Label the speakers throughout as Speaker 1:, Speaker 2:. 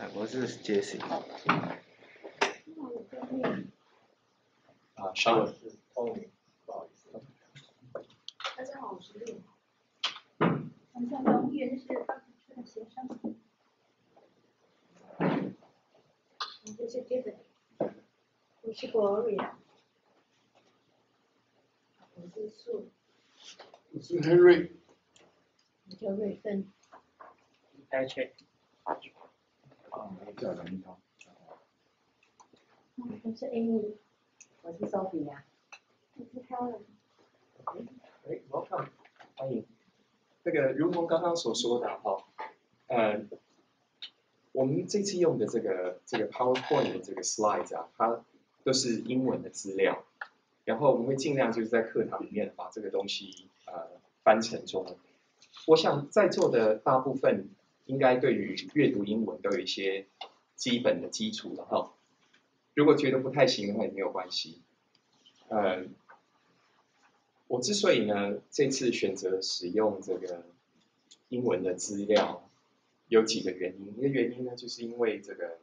Speaker 1: 哎，我是 Jesse。
Speaker 2: 啊，稍
Speaker 3: 我是不好意思。
Speaker 4: 大家好，我是丽。
Speaker 5: 我们用原始方式的协商。
Speaker 4: 我是 Given。我是 Gloria。我是素。
Speaker 3: 我是 Henry。
Speaker 4: 我叫瑞芬。
Speaker 3: 我叫梁一涛。
Speaker 4: 我是 Amy。
Speaker 5: 我是 Sophia。
Speaker 4: 我是 Helen。
Speaker 2: 哎，Welcome，欢迎。这个如同刚刚所说的哈，呃，我们这次用的这个这个 PowerPoint 的这个 slides 啊，它都是英文的资料，然后我们会尽量就是在课堂里面把这个东西呃翻成中文。我想在座的大部分应该对于阅读英文都有一些基本的基础了哈。如果觉得不太行的话也没有关系，呃，我之所以呢这次选择使用这个英文的资料，有几个原因。一个原因呢，就是因为这个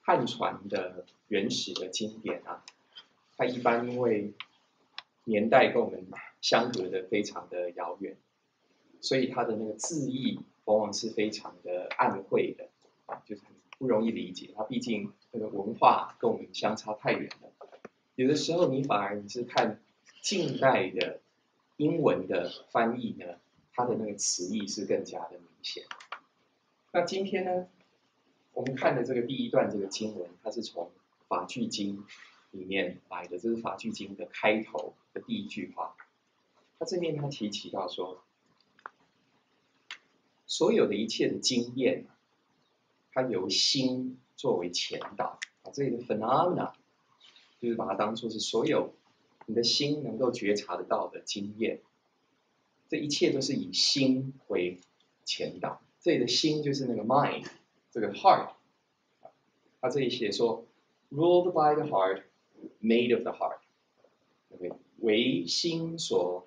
Speaker 2: 汉传的原始的经典啊，它一般因为年代跟我们相隔的非常的遥远，所以它的那个字义往往是非常的暗晦的啊，就是不容易理解。它毕竟那个文化跟我们相差太远了。有的时候你反而你是看近代的英文的翻译呢，它的那个词义是更加的明显。那今天呢，我们看的这个第一段这个经文，它是从法句经里面来的，这是法句经的开头的第一句话。它这边它提起到说，所有的一切的经验，它由心作为前导啊，这里的 phenomena 就是把它当做是所有你的心能够觉察得到的经验，这一切都是以心为前导。这里的心就是那个 mind，这个 heart。他这里写说，ruled by the heart，made of the heart。为心所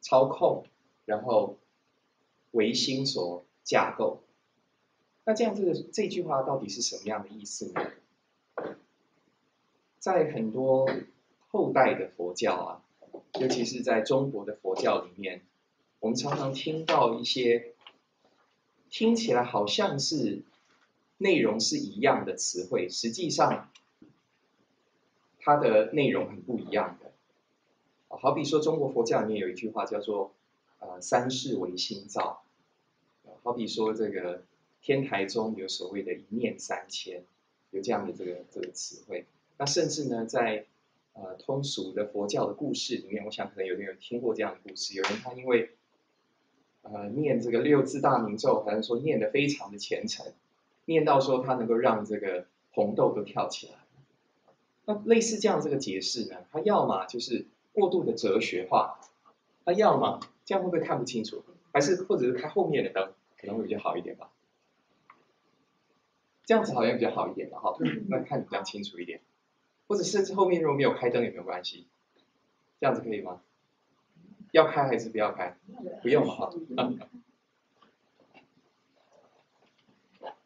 Speaker 2: 操控，然后唯心所架构。那这样这个这句话到底是什么样的意思呢？在很多后代的佛教啊，尤其是在中国的佛教里面，我们常常听到一些听起来好像是内容是一样的词汇，实际上它的内容很不一样的。好比说中国佛教里面有一句话叫做“呃三世为心造”，好比说这个天台中有所谓的一念三千，有这样的这个这个词汇。那甚至呢，在呃通俗的佛教的故事里面，我想可能有人有听过这样的故事。有人他因为呃念这个六字大明咒，好像说念得非常的虔诚，念到说他能够让这个红豆都跳起来。那类似这样这个解释呢，它要么就是过度的哲学化，他要么这样会不会看不清楚？还是或者是开后面的灯可能会比较好一点吧？这样子好像比较好一点吧？哈，那看比较清楚一点。或者甚至后面如果没有开灯也没有关系，这样子可以吗？要开还是不要开？不用了哈。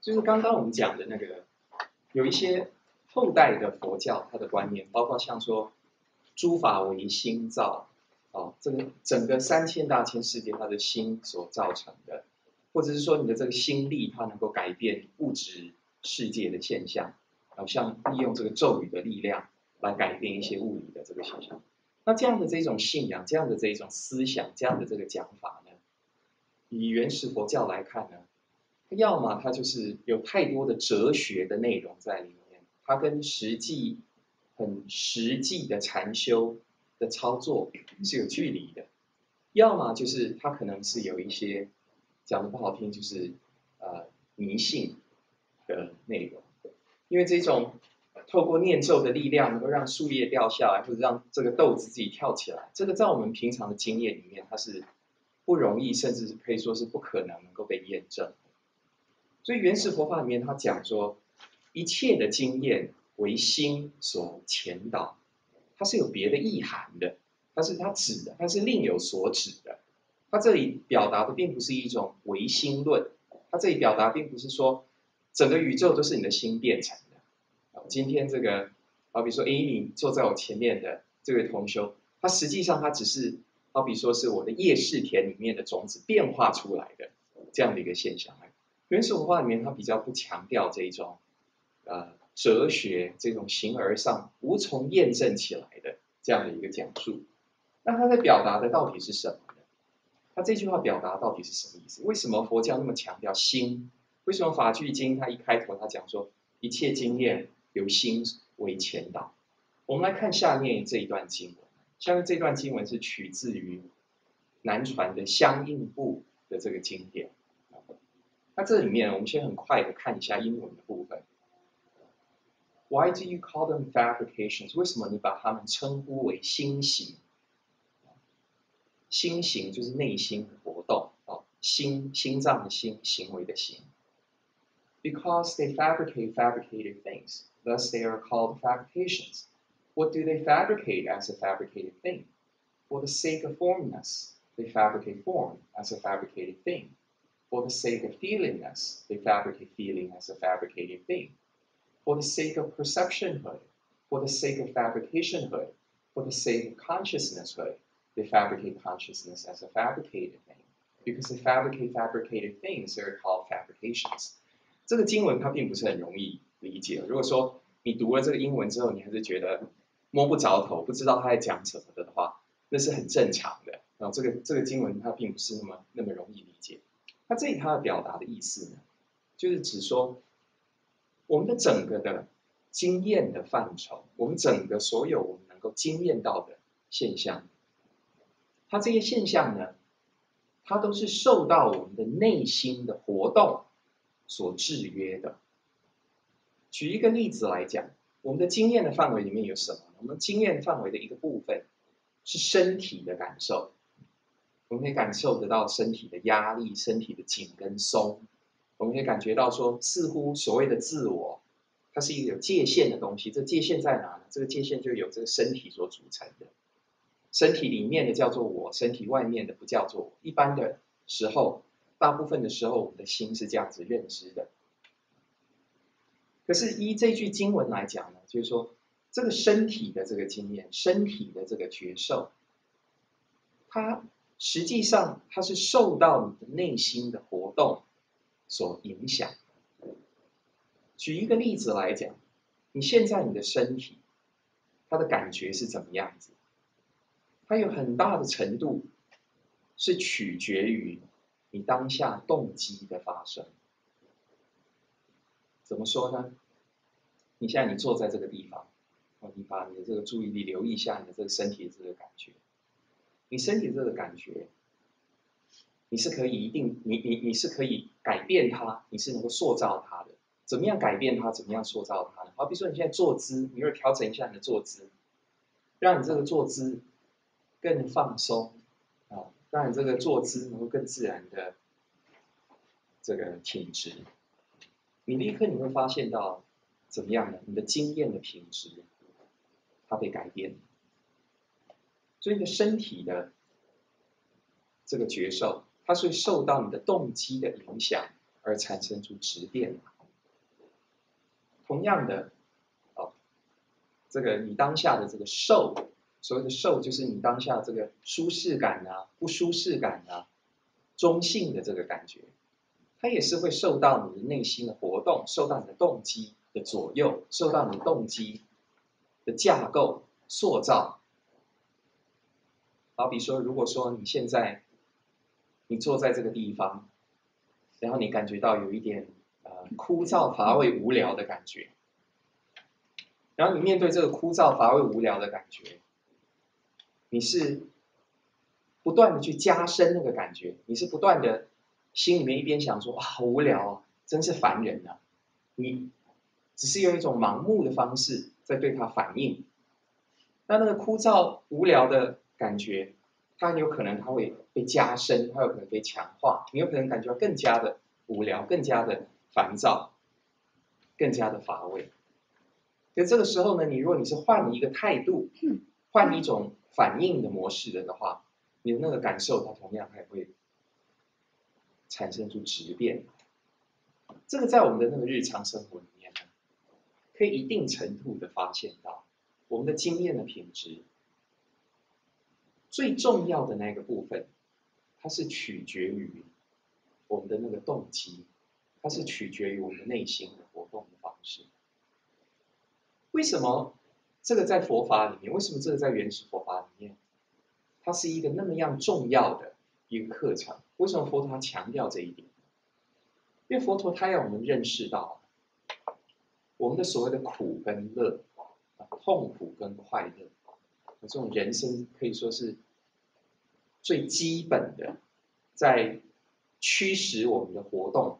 Speaker 2: 就是刚刚我们讲的那个，有一些后代的佛教它的观念，包括像说诸法唯心造，哦，这个整个三千大千世界它的心所造成的，或者是说你的这个心力它能够改变物质世界的现象。好像利用这个咒语的力量来改变一些物理的这个现象。那这样的这种信仰，这样的这种思想，这样的这个讲法呢，以原始佛教来看呢，它要么它就是有太多的哲学的内容在里面，它跟实际很实际的禅修的操作是有距离的；要么就是它可能是有一些讲的不好听，就是呃迷信的内容。因为这种透过念咒的力量，能够让树叶掉下来，或者让这个豆子自己跳起来，这个在我们平常的经验里面，它是不容易，甚至是可以说是不可能能够被验证。所以原始佛法里面，他讲说，一切的经验为心所前导，它是有别的意涵的，它是它指的，它是另有所指的。它这里表达的并不是一种唯心论，它这里表达并不是说。整个宇宙都是你的心变成的。今天这个，好比说 Amy 坐在我前面的这位同修，他实际上他只是，好比说是我的叶世田里面的种子变化出来的这样的一个现象。原始文化里面，它比较不强调这种，呃，哲学这种形而上无从验证起来的这样的一个讲述。那他在表达的到底是什么呢？他这句话表达到底是什么意思？为什么佛教那么强调心？为什么法句经它一开头它讲说一切经验由心为前导？我们来看下面这一段经文。下面这段经文是取自于南传的相应部的这个经典。那这里面我们先很快的看一下英文的部分。Why do you call them fabrications？为什么你把它们称呼为心行？心行就是内心活动啊，心心脏的心，行为的行。Because they fabricate fabricated things, thus they are called fabrications. What do they fabricate as a fabricated thing? For the sake of formness, they fabricate form as a fabricated thing. For the sake of feelingness, they fabricate feeling as a fabricated thing. For the sake of perceptionhood, for the sake of fabricationhood, for the sake of consciousnesshood, the fabricate consciousness as a fabricated thing. Because the fabricate fabricated things, are called fabrications. 这个经文它并不是很容易理解。如果说你读了这个英文之后，你还是觉得摸不着头，不知道他在讲什么的话，那是很正常的。然后这个这个经文它并不是那么那么容易理解。它这里它的表达的意思呢，就是指说我们的整个的经验的范畴，我们整个所有我们能够经验到的现象，它这些现象呢，它都是受到我们的内心的活动所制约的。举一个例子来讲，我们的经验的范围里面有什么？我们经验范围的一个部分是身体的感受。我们可以感受得到身体的压力、身体的紧跟松。我们可以感觉到说，似乎所谓的自我，它是一个有界限的东西。这界限在哪呢？这个界限就有这个身体所组成的。身体里面的叫做我，身体外面的不叫做我。一般的时候，大部分的时候，我们的心是这样子认知的。可是依这句经文来讲呢，就是说，这个身体的这个经验，身体的这个觉受，它。实际上，它是受到你的内心的活动所影响。举一个例子来讲，你现在你的身体，它的感觉是怎么样子？它有很大的程度是取决于你当下动机的发生。怎么说呢？你现在你坐在这个地方，你把你的这个注意力留意一下你的这个身体的这个感觉。你身体这个感觉，你是可以一定，你你你是可以改变它，你是能够塑造它的。怎么样改变它？怎么样塑造它？好，比如说你现在坐姿，你会调整一下你的坐姿，让你这个坐姿更放松啊，让你这个坐姿能够更自然的这个挺直。你立刻你会发现到怎么样呢？你的经验的品质它被改变。所以你的身体的这个觉受，它是受到你的动机的影响而产生出质变的。同样的，哦，这个你当下的这个受，所谓的受就是你当下这个舒适感啊、不舒适感啊、中性的这个感觉，它也是会受到你的内心的活动，受到你的动机的左右，受到你的动机的架构塑造。好比说，如果说你现在你坐在这个地方，然后你感觉到有一点呃枯燥乏味无聊的感觉，然后你面对这个枯燥乏味无聊的感觉，你是不断的去加深那个感觉，你是不断的心里面一边想说啊好无聊啊，真是烦人啊，你只是用一种盲目的方式在对他反应，那那个枯燥无聊的。感觉，它有可能它会被加深，它有可能被强化，你有可能感觉到更加的无聊，更加的烦躁，更加的乏味。所以这个时候呢，你如果你是换一个态度，换一种反应的模式的的话，你的那个感受它同样还会产生出质变。这个在我们的那个日常生活里面呢，可以一定程度的发现到我们的经验的品质。最重要的那个部分，它是取决于我们的那个动机，它是取决于我们内心的活动的方式。为什么这个在佛法里面？为什么这个在原始佛法里面，它是一个那么样重要的一个课程？为什么佛陀他强调这一点？因为佛陀他要我们认识到，我们的所谓的苦跟乐，痛苦跟快乐，这种人生可以说是最基本的，在驱使我们的活动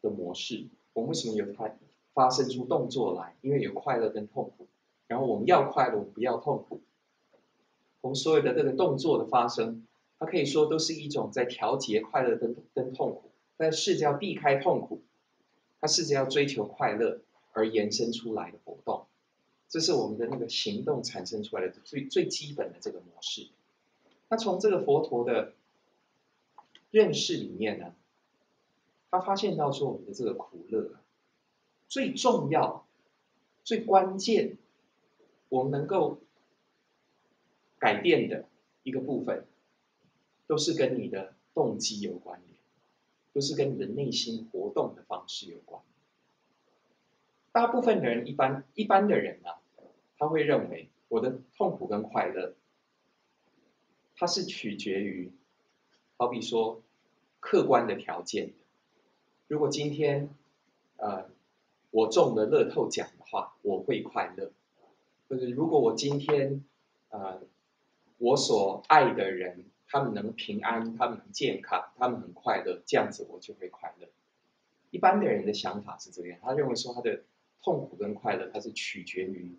Speaker 2: 的模式。我们为什么有它发生出动作来？因为有快乐跟痛苦。然后我们要快乐，我们不要痛苦。我们所有的这个动作的发生，它可以说都是一种在调节快乐跟跟痛苦。但试着要避开痛苦，他试着要追求快乐而延伸出来的活动，这是我们的那个行动产生出来的最最基本的这个模式。那从这个佛陀的认识里面呢，他发现到说我们的这个苦乐最重要、最关键，我们能够改变的一个部分，都是跟你的动机有关联。都是跟你的内心活动的方式有关。大部分的人，一般一般的人呢，他会认为我的痛苦跟快乐，它是取决于，好比说客观的条件。如果今天，呃，我中了乐透奖的话，我会快乐。就是如果我今天，呃，我所爱的人。他们能平安，他们能健康，他们很快乐，这样子我就会快乐。一般的人的想法是这样，他认为说他的痛苦跟快乐，它是取决于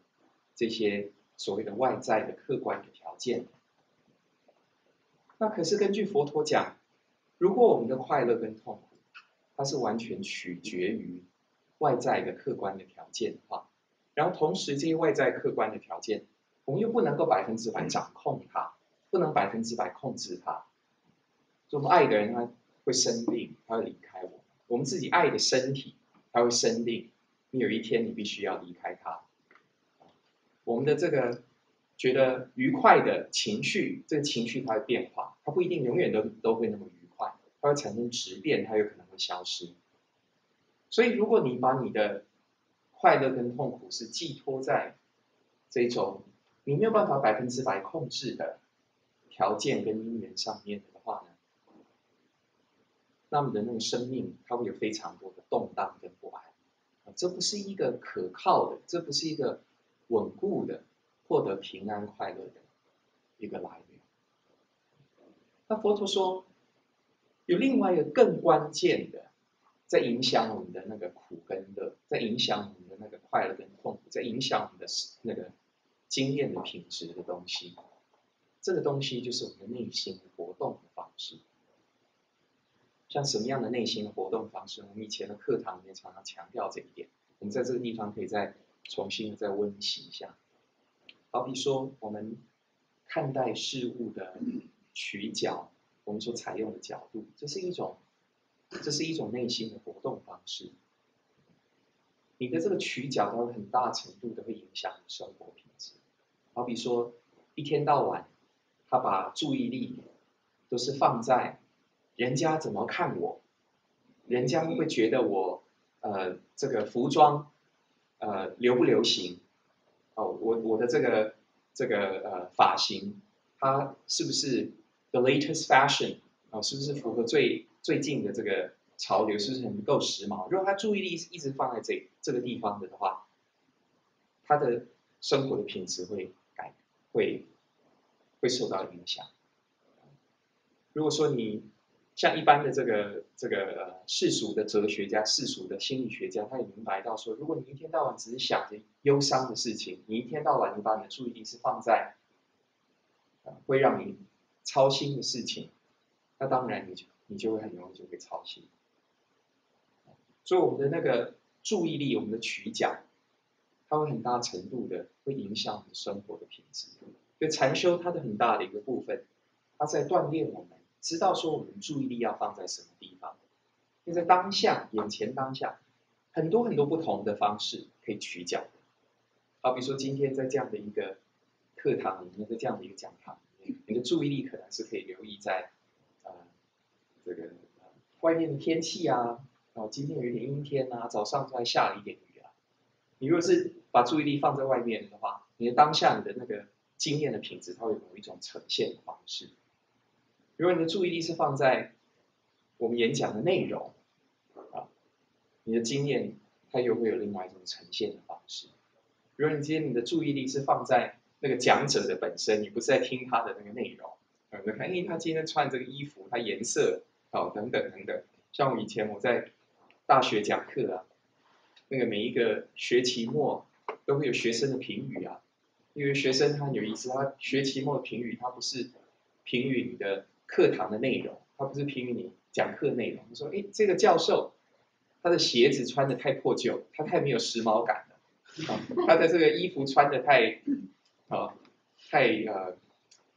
Speaker 2: 这些所谓的外在的客观的条件。那可是根据佛陀讲，如果我们的快乐跟痛苦，它是完全取决于外在的客观的条件的话，然后同时这些外在客观的条件，我们又不能够百分之百掌控它。不能百分之百控制它，我们爱的人他会生病，他会离开我。我们自己爱的身体，他会生病，你有一天你必须要离开他。我们的这个觉得愉快的情绪，这个情绪它会变化，它不一定永远都都会那么愉快，它会产生质变，它有可能会消失。所以，如果你把你的快乐跟痛苦是寄托在这种你没有办法百分之百控制的。条件跟因缘上面的话呢，那么的那个生命，它会有非常多的动荡跟不安，啊，这不是一个可靠的，这不是一个稳固的获得平安快乐的一个来源。那佛陀说，有另外一个更关键的，在影响我们的那个苦跟乐，在影响我们那个快乐跟痛苦，在影响我们的那个经验的品质的东西。这个东西就是我们的内心活动的方式，像什么样的内心活动方式？我们以前的课堂里面常常强调这一点，我们在这个地方可以再重新再温习一下。好比说，我们看待事物的取角，我们所采用的角度，这是一种，这是一种内心的活动方式。你的这个取角，它很大程度的会影响你生活品质。好比说，一天到晚。他把注意力都是放在人家怎么看我，人家会觉得我呃这个服装呃流不流行哦，我我的这个这个呃发型，它是不是 the latest fashion 啊？是不是符合最最近的这个潮流？是不是很够时髦？如果他注意力一直放在这这个地方的话，他的生活的品质会改会。会受到影响。如果说你像一般的这个这个世俗的哲学家、世俗的心理学家，他也明白到说，如果你一天到晚只是想着忧伤的事情，你一天到晚你把你的注意力是放在会让你操心的事情，那当然你就你就会很容易就会操心。所以我们的那个注意力，我们的取角，它会很大程度的会影响我们生活的品质。就禅修，它的很大的一个部分，它在锻炼我们，知道说我们注意力要放在什么地方。因为在当下，眼前当下，很多很多不同的方式可以取角。好，比如说今天在这样的一个课堂里面，在这样的一个讲堂，你的注意力可能是可以留意在呃这个呃外面的天气啊，哦今天有点阴天啊，早上还下了一点雨啊。你如果是把注意力放在外面的话，你的当下你的那个经验的品质，它会有某一种呈现的方式。如果你的注意力是放在我们演讲的内容啊，你的经验它又会有另外一种呈现的方式。如果你今天你的注意力是放在那个讲者的本身，你不是在听他的那个内容，啊，你看，哎，他今天穿这个衣服，他颜色，哦，等等等等。像我以前我在大学讲课啊，那个每一个学期末都会有学生的评语啊，因为学生他很有意思，他学期末的评语他不是评语你的课堂的内容，他不是评语你讲课内容，说，哎，这个教授他的鞋子穿的太破旧，他太没有时髦感了。啊，他的这个衣服穿的太，啊，太呃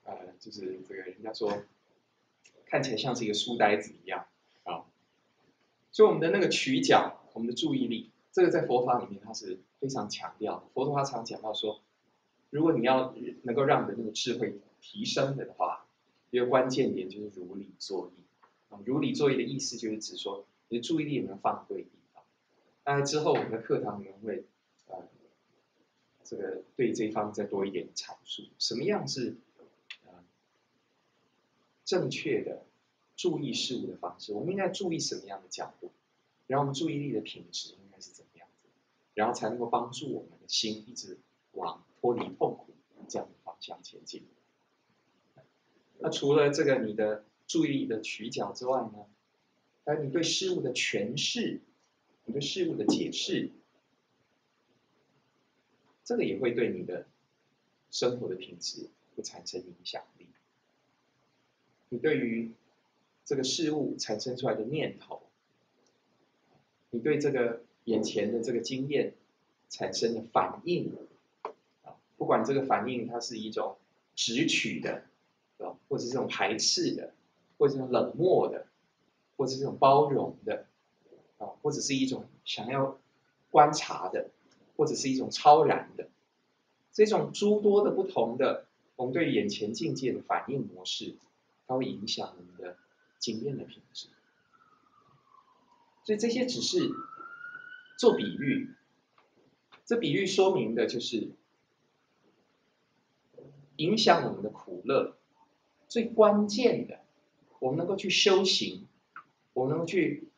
Speaker 2: 呃，就是这个人家说，看起来像是一个书呆子一样啊。所以我们的那个取角，我们的注意力，这个在佛法里面它是非常强调。佛陀他常讲到说，如果你要能够让你的那个智慧提升的话，一个关键点就是如理作意。啊，如理作意的意思就是指说，你的注意力有没有放对地方。当然之后我们的课堂里面会。呃，这个对这一方再多一点阐述，什么样是呃正确的注意事物的方式？我们应该注意什么样的角度？然后我们注意力的品质应该是怎么样子？然后才能够帮助我们的心一直往脱离痛苦这样的方向前进。那除了这个你的注意力的取角之外呢？还有你对事物的诠释，你对事物的解释。这个也会对你的生活的品质会产生影响力。你对于这个事物产生出来的念头，你对这个眼前的这个经验产生的反应，啊，不管这个反应它是一种直取的，啊，或者这种排斥的，或者是冷漠的，或者这种包容的，啊，或者是一种想要观察的。或者是一种超然的，这种诸多的不同的我们对眼前境界的反应模式，它会影响我们的经验的品质。所以这些只是做比喻，这比喻说明的就是影响我们的苦乐最关键的，我们能够去修行，我们能够去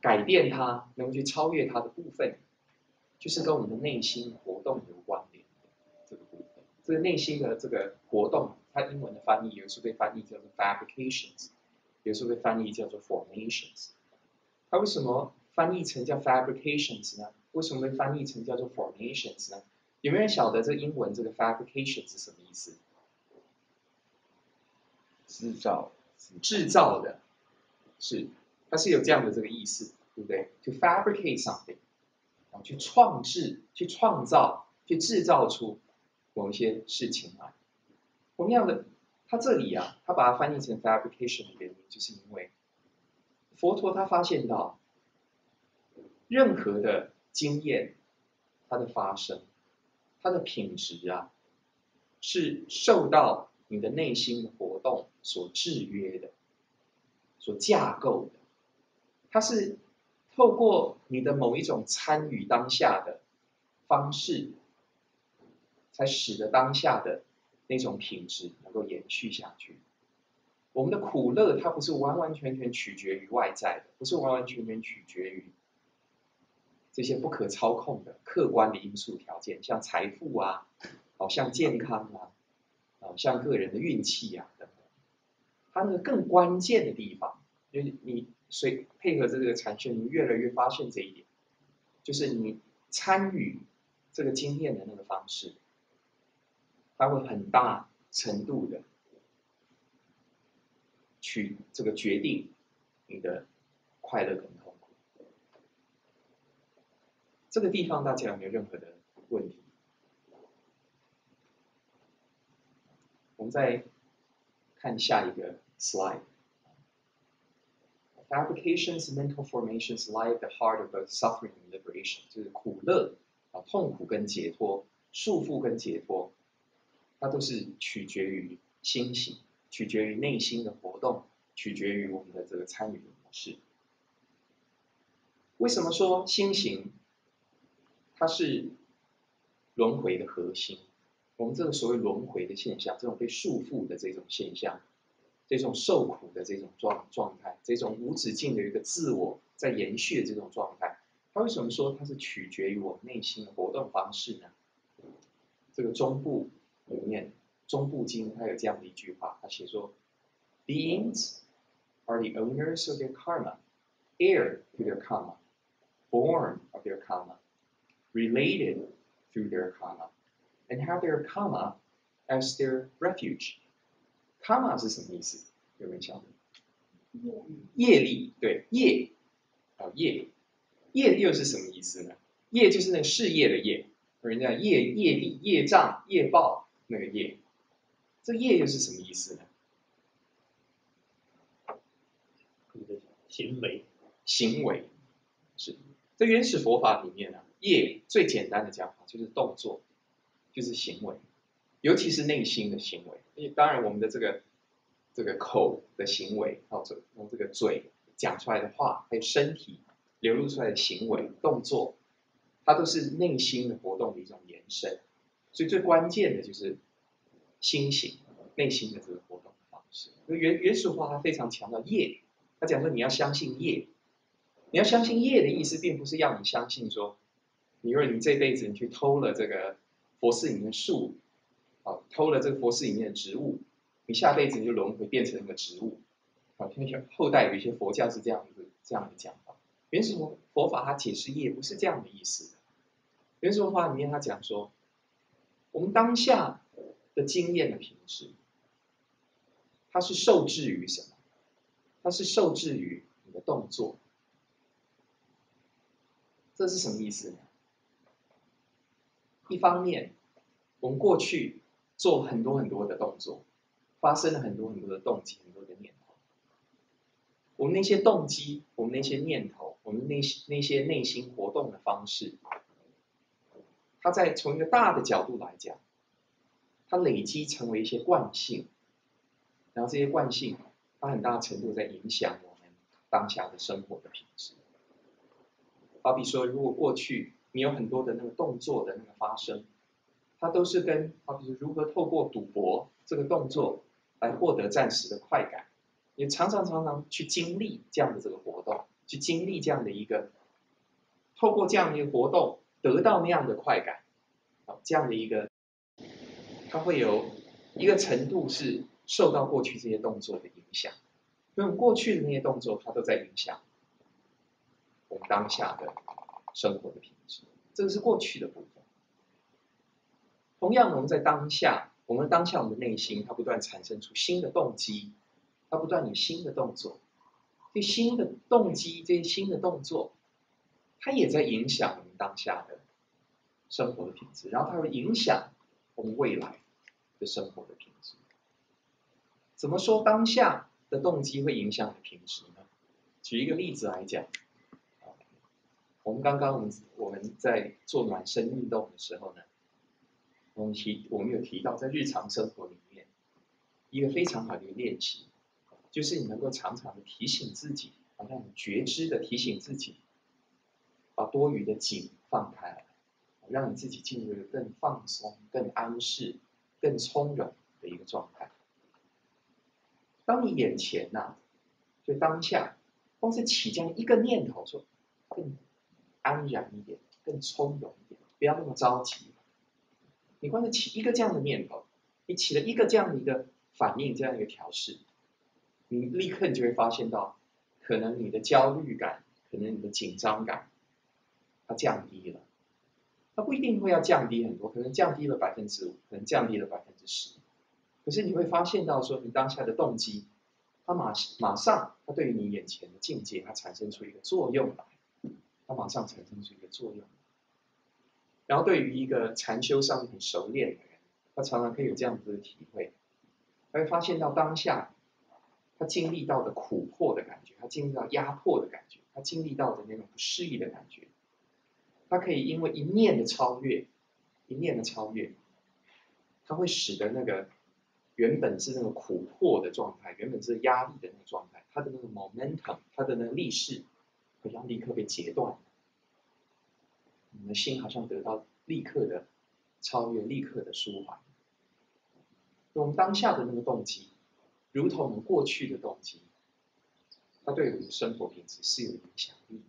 Speaker 2: 改变它，能够去超越它的部分。就是跟我们的内心活动有关联的这个部分，这个内心的这个活动，它英文的翻译有时被翻译叫做 fabrications，有时候被翻译叫做 formations。它为什么翻译成叫 fabrications 呢？为什么被翻译成叫做 formations 呢？有没有人晓得这英文这个 fabrication 是什么意思？
Speaker 3: 制造，
Speaker 2: 制造的，是，它是有这样的这个意思，对不对？To fabricate something 然后。去创制、去创造、去制造出某一些事情来。同样的，他这里啊，他把它翻译成 fabrication 的原因，就是因为佛陀他发现到，任何的经验，它的发生，它的品质啊，是受到你的内心的活动所制约的，所架构的，它是。透过你的某一种参与当下的方式，才使得当下的那种品质能够延续下去。我们的苦乐，它不是完完全全取决于外在的，不是完完全全取决于这些不可操控的客观的因素条件，像财富啊，好像健康啊，哦，像个人的运气啊等等。它那个更关键的地方，就是你。所以配合着这个禅修，你越来越发现这一点，就是你参与这个经验的那个方式，它会很大程度的去这个决定你的快乐跟痛苦。这个地方大家有没有任何的问题？我们再看下一个 slide。Fabrications, mental formations like the heart of suffering liberation，就是苦乐啊，痛苦跟解脱，束缚跟解脱，它都是取决于心行，取决于内心的活动，取决于我们的这个参与的模式。为什么说心行它是轮回的核心？我们这个所谓轮回的现象，这种被束缚的这种现象。这种受苦的这种状状态，这种无止境的一个自我在延续的这种状态，它为什么说它是取决于我内心的活动方式呢？这个中部里面，中部经它有这样的一句话，他写说：Beings are the owners of their karma, heir to their karma, born of their karma, related through their karma, and have their karma as their refuge. karma 是什么意思？有没有晓得？业力，对，业，啊业，业又是什么意思呢？业就是那个事业的业，人家业业力、业障、业报那个业，这业又是什么意思呢？
Speaker 1: 行为，
Speaker 2: 行为，是在原始佛法里面呢，业最简单的讲法就是动作，就是行为。尤其是内心的行为，因为当然我们的这个这个口的行为，哦，这用这个嘴讲出来的话，还有身体流露出来的行为动作，它都是内心的活动的一种延伸。所以最关键的就是心行，内心的这个活动方式。那原原始化它非常强调业，他讲说你要相信业，你要相信业的意思，并不是要你相信说，你说你这辈子你去偷了这个佛寺里面的树。啊，偷了这个佛寺里面的植物，你下辈子你就轮回变成一个植物。啊，听说后代有一些佛教是这样子这样的讲法。原始佛佛法它解释业不是这样的意思。原始佛法里面他讲说，我们当下的经验的品质，它是受制于什么？它是受制于你的动作。这是什么意思呢？一方面，我们过去。做很多很多的动作，发生了很多很多的动机，很多的念头。我们那些动机，我们那些念头，我们那些那些内心活动的方式，它在从一个大的角度来讲，它累积成为一些惯性，然后这些惯性，它很大程度在影响我们当下的生活的品质。好比说，如果过去你有很多的那个动作的那个发生。它都是跟好，比如如何透过赌博这个动作来获得暂时的快感，你常常常常去经历这样的这个活动，去经历这样的一个，透过这样的一个活动得到那样的快感，啊，这样的一个，它会有一个程度是受到过去这些动作的影响，因为过去的那些动作它都在影响我们当下的生活的品质，这个是过去的部分。同样，我们在当下，我们当下我们的内心，它不断产生出新的动机，它不断有新的动作，这新的动机，这些新的动作，它也在影响当下的生活的品质，然后它会影响我们未来的生活的品质。怎么说当下的动机会影响你的品质呢？举一个例子来讲，我们刚刚我们我们在做暖身运动的时候呢。我们提，我们有提到，在日常生活里面，一个非常好的一个练习，就是你能够常常的提醒自己，好像觉知的提醒自己，把多余的紧放开来，让你自己进入一个更放松、更安适、更从容的一个状态。当你眼前呐，就当下，光是起这样一个念头，说更安然一点，更从容一点，不要那么着急。你光是起一个这样的念头，你起了一个这样的一个反应，这样一个调试，你立刻你就会发现到，可能你的焦虑感，可能你的紧张感，它降低了，它不一定会要降低很多，可能降低了百分之五，可能降低了百分之十，可是你会发现到说，你当下的动机，它马马上，它对于你眼前的境界，它产生出一个作用来，它马上产生出一个作用。然后，对于一个禅修上很熟练的人，他常常可以有这样子的体会，他会发现到当下他经历到的苦迫的感觉，他经历到压迫的感觉，他经历到的那种不适宜的感觉，他可以因为一念的超越，一念的超越，它会使得那个原本是那个苦迫的状态，原本是压力的那个状态，它的那个 momentum，它的那个力势，好像立刻被截断，你的心好像得到立刻的超越，立刻的舒缓。我们当下的那个动机，如同我们过去的动机，它对我们生活品质是有影响力的。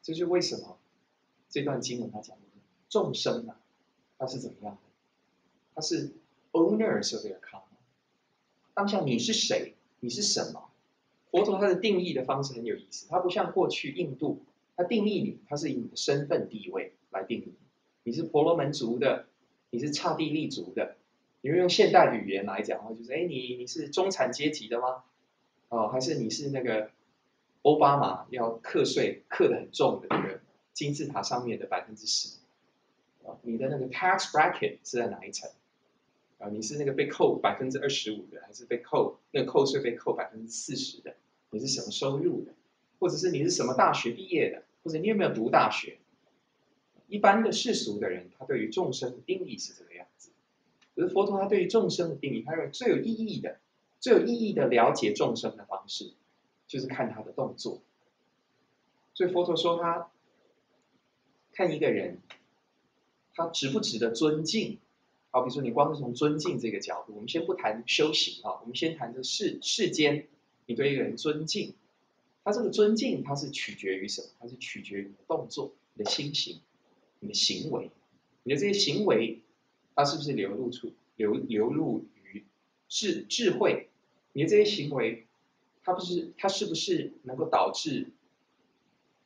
Speaker 2: 这是为什么这段经文它讲的众生啊，它是怎么样的？它是 owners of their karma。当下你是谁？你是什么？佛陀他的定义的方式很有意思，他不像过去印度，他定义你，他是以你的身份地位来定义你。你是婆罗门族的，你是刹帝利族的。你会用现代语言来讲的话，就是哎，你你是中产阶级的吗？哦，还是你是那个奥巴马要课税课的很重的那个金字塔上面的百分之十？啊，你的那个 tax bracket 是在哪一层？啊，你是那个被扣百分之二十五的，还是被扣那个扣税被扣百分之四十的？你是什么收入的？或者是你是什么大学毕业的？或者你有没有读大学？一般的世俗的人，他对于众生的定义是这个样子。可是佛陀他对于众生的定义，他认为最有意义的、最有意义的了解众生的方式，就是看他的动作。所以佛陀说，他看一个人，他值不值得尊敬。好，比如说你光是从尊敬这个角度，我们先不谈修行啊，我们先谈这世世间，你对一个人尊敬，他这个尊敬，他是取决于什么？他是取决于你的动作、你的心情、你的行为，你的这些行为。它是不是流露出流流露于智智慧？你的这些行为，它不是它是不是能够导致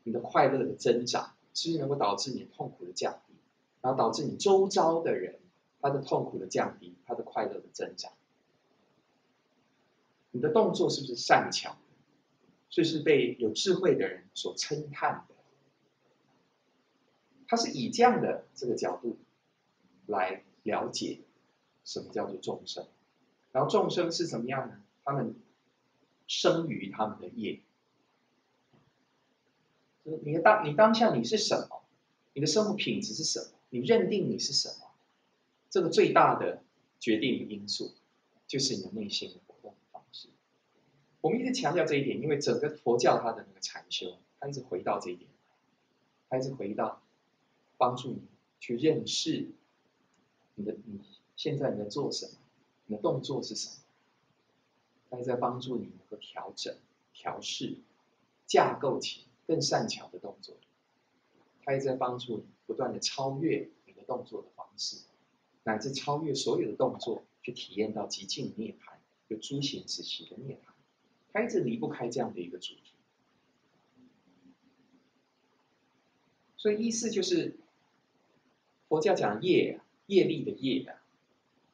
Speaker 2: 你的快乐的增长？是能够导致你痛苦的降低？然后导致你周遭的人他的痛苦的降低，他的快乐的增长？你的动作是不是善巧？所以是被有智慧的人所称叹的。他是以这样的这个角度来。了解什么叫做众生，然后众生是怎么样呢？他们生于他们的业。你的当，你当下你是什么？你的生活品质是什么？你认定你是什么？这个最大的决定因素就是你的内心的活动方式。我们一直强调这一点，因为整个佛教它的那个禅修，它一直回到这一点，它一直回到帮助你去认识。你的你现在你在做什么？你的动作是什么？它在帮助你能够调整、调试、架构起更善巧的动作。它也在帮助你不断的超越你的动作的方式，乃至超越所有的动作，去体验到极尽涅槃，就诸行时期的涅槃。它一直离不开这样的一个主题。所以意思就是，佛教讲业。业力的业啊，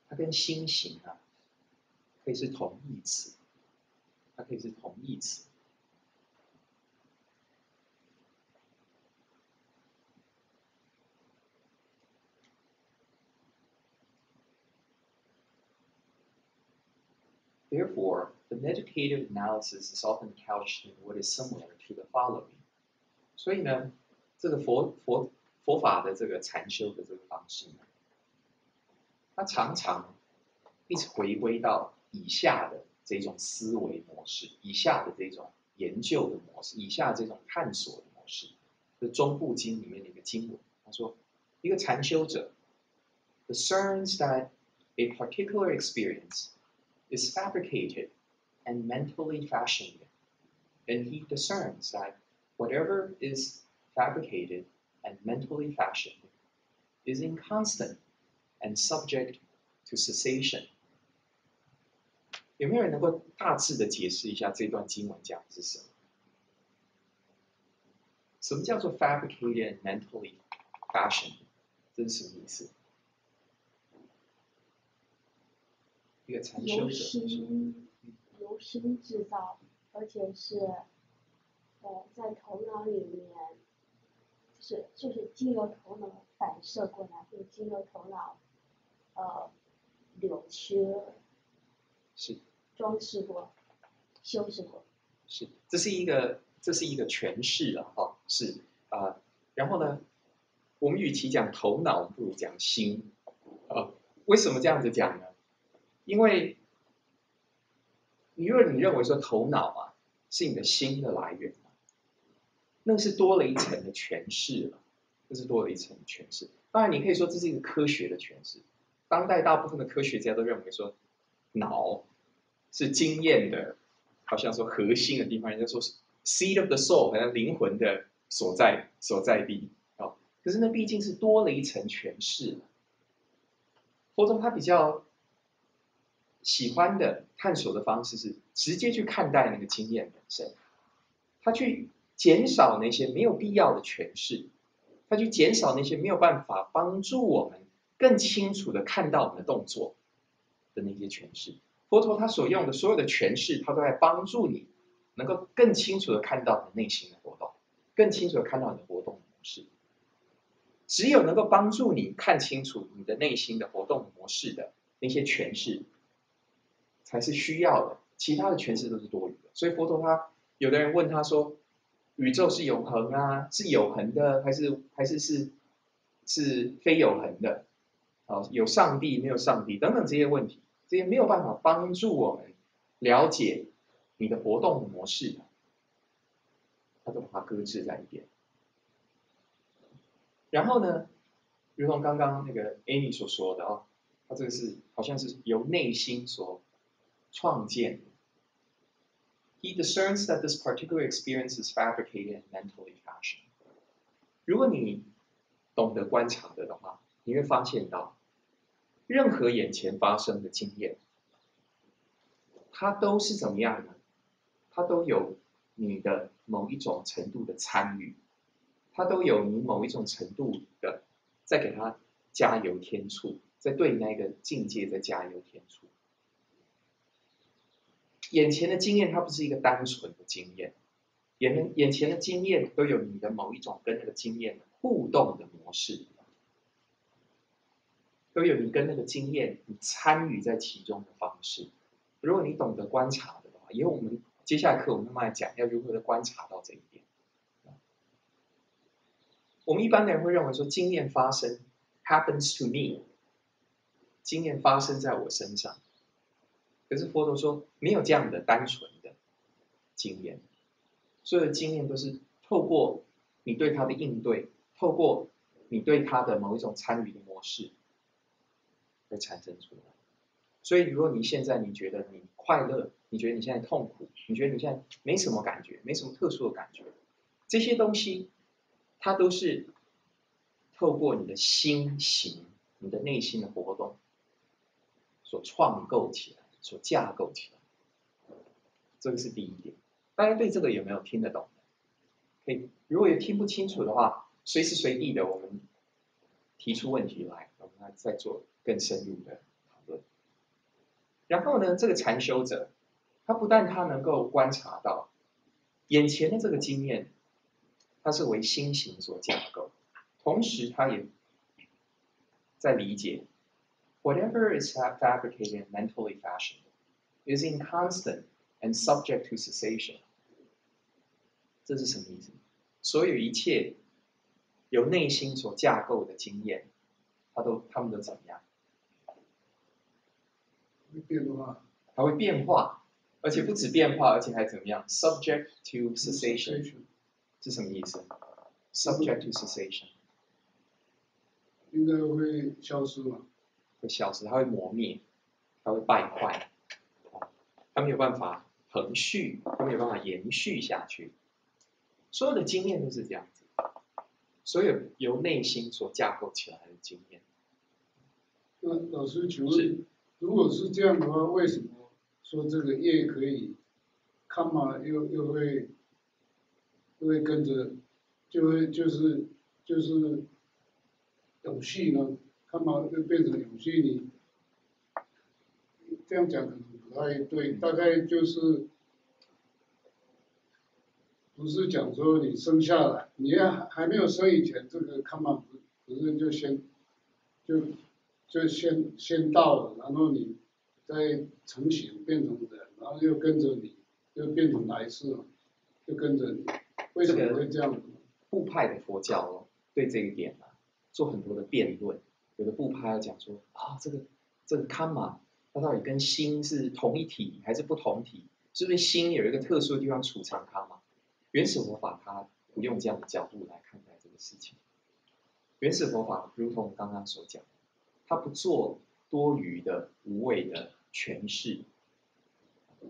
Speaker 2: 它跟心行啊，可以是同义词，它可以是同义词。Therefore, the meditative analysis is often couched in what is similar to the following. 所以呢，这个佛佛佛法的这个禅修的这个方式呢，它常常一直回归到以下的这种思维模式，以下的这种研究的模式，以下这种探索的模式。是中部经里面的一个经文，他说，一个禅修者，discerns that a particular experience is fabricated and mentally fashioned, and he discerns that whatever is fabricated and mentally fashioned is inconstant and subject to cessation。有没有人能够大致的解释一下这段经文讲的是什么？什么叫做 fabricated and mentally fashioned？这是什么意思？ 一个禅修者，
Speaker 4: 由心由心制造，而且是呃在头脑里面，就是就是经由头脑反射过来，或者经由头脑。呃，扭曲，
Speaker 2: 是
Speaker 4: 装饰过，修饰过？
Speaker 2: 是，这是一个这是一个诠释了哈，是啊、然后呢，我们与其讲头脑，不如讲心啊、为什么这样子讲呢？因为，你如果你认为说头脑啊是你的心的来源啊那是多了一层的诠释了，这是多了一层的诠释。当然，你可以说这是一个科学的诠释。当代大部分的科学家都认为说，脑是经验的，好像说核心的地方，人家说是 seed of the soul，好像灵魂的所在所在地哦。可是那毕竟是多了一层诠释。佛陀他比较喜欢的探索的方式是直接去看待那个经验本身，他去减少那些没有必要的诠释，他去减少那些没有办法帮助我们更清楚的看到我们的动作的那些诠释。佛陀他所用的所有的诠释，他都在帮助你能够更清楚的看到你内心的活动，更清楚的看到你的活动模式。只有能够帮助你看清楚你的内心的活动模式的那些诠释，才是需要的，其他的诠释都是多余的。所以佛陀他有的人问他说，宇宙是永恒啊，是有恒的，还是还是是是非有恒的？啊，有上帝没有上帝等等这些问题，这些没有办法帮助我们了解你的活动模式，他都把它搁置在一边。然后呢，如同刚刚那个 Amy 所说的哦，他这个是好像是由内心所创建。He discerns that this particular experience is fabricated in mentally fashion。如果你懂得观察的的话，你会发现到，任何眼前发生的经验，它都是怎么样呢？它都有你的某一种程度的参与，它都有你某一种程度的在给它加油添醋，在对那个境界在加油添醋。眼前的经验，它不是一个单纯的经验，眼眼前的经验都有你的某一种跟那个经验互动的模式，都有你跟那个经验你参与在其中的方式。如果你懂得观察的话，以后我们接下来课我们慢慢讲要如何的观察到这一点。我们一般的人会认为说，经验发生 happens to me，经验发生在我身上。可是佛陀说，没有这样的单纯的经验，所有的经验都是透过你对他的应对，透过你对他的某一种参与的模式而产生出来。所以，如果你现在你觉得你快乐，你觉得你现在痛苦，你觉得你现在没什么感觉，没什么特殊的感觉，这些东西，它都是透过你的心行、你的内心的活动所创构起来。所架构起来，这个是第一点。大家对这个有没有听得懂？可以，如果有听不清楚的话，随时随地的我们提出问题来，我们来再做更深入的讨论。然后呢，这个禅修者，他不但他能够观察到眼前的这个经验，它是为心行所架构，同时他也在理解。Whatever is fabricated in mentally fashion is inconstant and subject to cessation。这是什么意思？所有一切由内心所架构的经验，它都它们都怎么样？
Speaker 3: 会变化，
Speaker 2: 它会变化，而且不止变化，而且还怎么样？Subject to cessation 是什么意思？Subject to cessation
Speaker 3: 应该会消失嘛？
Speaker 2: 会消失，它会磨灭，它会败坏，它没有办法恒续，它没有办法延续下去。所有的经验都是这样子，所有由内心所架构起来的经验。
Speaker 3: 那老师，请问，如果是这样的话，为什么说这个业可以看嘛，又又会又会跟着，就会就是就是永续呢？看嘛，就变成永续你这样讲可能不太对，大概就是不是讲说你生下来，你要还没有生以前，这个看嘛不不是就先就就先先到了，然后你再成型变成人，然后又跟着你，又变成来世了，就跟着你。为什么会这样子？
Speaker 2: 部派的佛教，对这一点啊，做很多的辩论。有的部派要讲说啊，这个这个堪玛，它到底跟心是同一体还是不同体？是不是心有一个特殊的地方储藏堪玛？原始佛法它不用这样的角度来看待这个事情。原始佛法如同刚刚所讲，它不做多余的、无谓的诠释。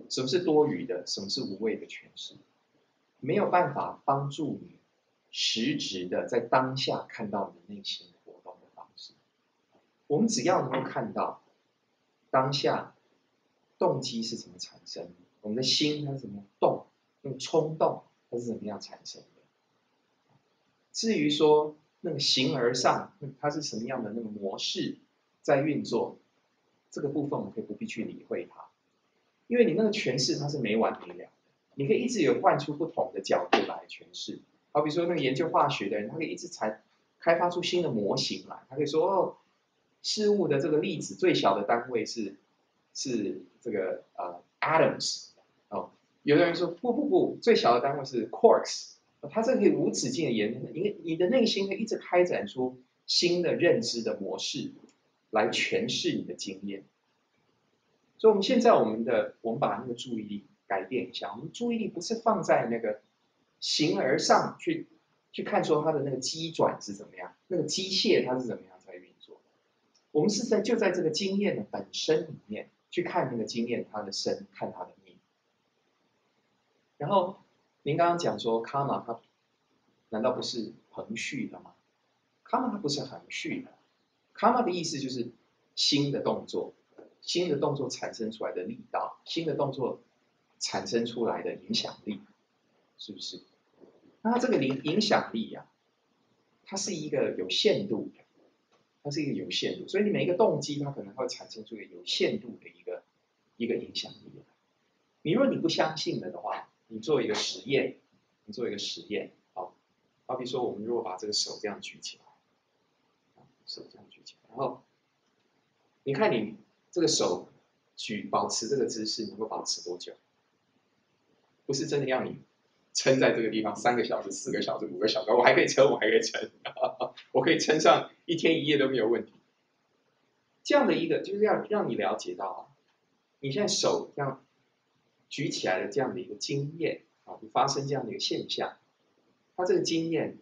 Speaker 2: 什么是多余的？什么是无谓的诠释？没有办法帮助你实质的在当下看到你的内心。我们只要能够看到当下动机是怎么产生，我们的心它是怎么动，那个冲动它是怎么样产生的。至于说那个形而上，它是什么样的那个模式在运作，这个部分我们可以不必去理会它，因为你那个诠释它是没完没了的。你可以一直有换出不同的角度来诠释，好比说那个研究化学的人，他可以一直才开发出新的模型来，他可以说哦，事物的这个粒子最小的单位是是这个呃 atoms 哦，有的人说不不不，最小的单位是 quarks，他这可以无止境的延伸，因为你的内心会一直开展出新的认知的模式来诠释你的经验，所以我们现在我们的我们把那个注意力。改变一下，我们注意力不是放在那个形而上去去看说它的那个机转是怎么样，那个机械它是怎么样。我们是在就在这个经验的本身里面去看那个经验它的身，看它的命。然后您刚刚讲说卡玛它难道不是恒续的吗？卡玛它不是恒续的，卡玛的意思就是新的动作，新的动作产生出来的力道，新的动作。产生出来的影响力，是不是？那它这个影影响力呀，它是一个有限度的，它是一个有限度，所以你每一个动机，它可能会产生出一个有限度的一个一个影响力。你如果你不相信了的话，你做一个实验，你做一个实验，好，好比说我们如果把这个手这样举起来，手这样举起来，然后你看你这个手举保持这个姿势能够保持多久？不是真的要你撑在这个地方三个小时、四个小时、五个小时，我还可以撑，我还可以撑，我可以撑上一天一夜都没有问题。这样的一个就是要让你了解到啊，你现在手这样举起来的这样的一个经验啊，你发生这样的一个现象，它这个经验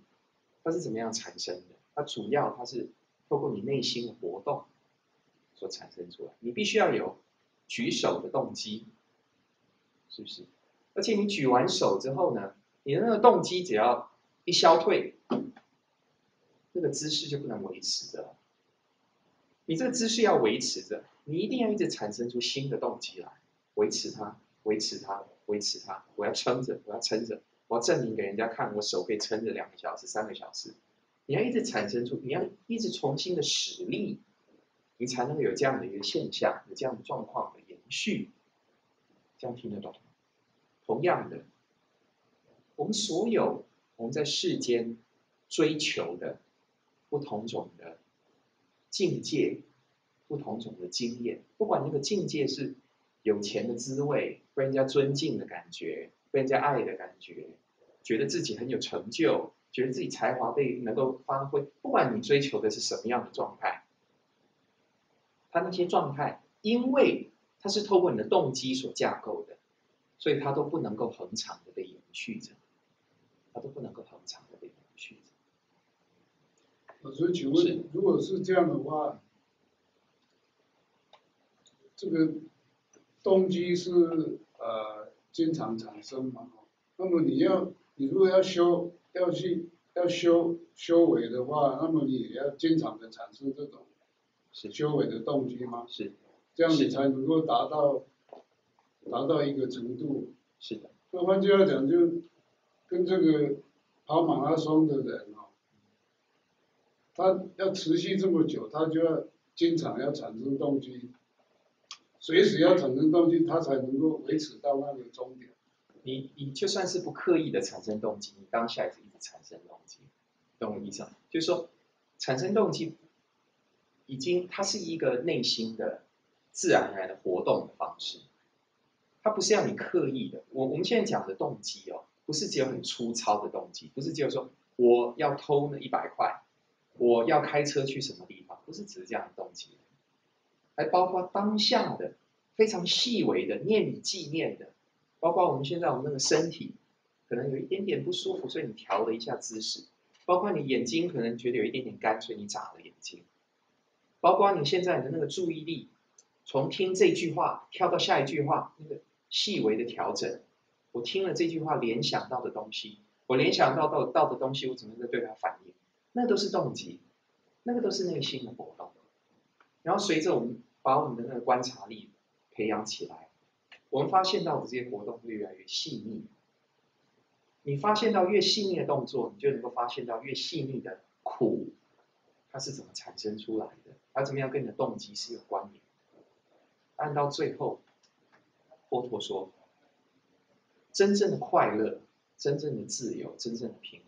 Speaker 2: 它是怎么样产生的？它主要它是透过你内心的活动所产生出来，你必须要有举手的动机，是不是？而且你举完手之后呢，你的那个动机只要一消退，这个姿势就不能维持着。你这个姿势要维持着，你一定要一直产生出新的动机来维持它，维持它，维持它。我要撑着，我要撑着，我要证明给人家看，我手可以撑着两个小时、三个小时。你要一直产生出，你要一直重新的使力，你才能有这样的一个现象，有这样的状况的延续。这样听得懂？同样的，我们所有我们在世间追求的不同种的境界，不同种的经验，不管那个境界是有钱的滋味，被人家尊敬的感觉，被人家爱的感觉，觉得自己很有成就，觉得自己才华被能够发挥，不管你追求的是什么样的状态，他那些状态，因为它是透过你的动机所架构的。所以它都不能够恒常的被延续着，它都不能够恒长。
Speaker 3: 所以请问，如果是这样的话，这个动机是呃经常产生嘛？那么你要你如果要修要去要修修为的话，那么你也要经常的产生这种是修为的动机吗？
Speaker 2: 是，
Speaker 3: 这样你才能够达到。达到一个程度，
Speaker 2: 是的。
Speaker 3: 那换句话讲，就跟这个跑马拉松的人哦，他要持续这么久，他就要经常要产生动机，随时要产生动机，他才能够维持到那个终点。
Speaker 2: 你你就算是不刻意的产生动机，你当下也是一直产生动机，懂我意思吗？就是说，产生动机，已经它是一个内心的自然而然的活动的方式。它不是要你刻意的。我我们现在讲的动机哦，不是只有很粗糙的动机，不是只有说我要偷那一百块，我要开车去什么地方，不是只是这样的动机，还包括当下的非常细微的念你纪念的，包括我们现在我们那个身体可能有一点点不舒服，所以你调了一下姿势，包括你眼睛可能觉得有一点点干，所以你眨了眼睛，包括你现在的那个注意力。从听这句话跳到下一句话，那个细微的调整，我听了这句话联想到的东西，我联想到到到的东西，我怎么在对它反应？那都是动机，那个都是内心的活动。然后随着我们把我们的那个观察力培养起来，我们发现到的这些活动会越来越细腻。你发现到越细腻的动作，你就能够发现到越细腻的苦，它是怎么产生出来的？它怎么样跟你的动机是有关联？按到最后，佛陀说，真正的快乐、真正的自由、真正的平安，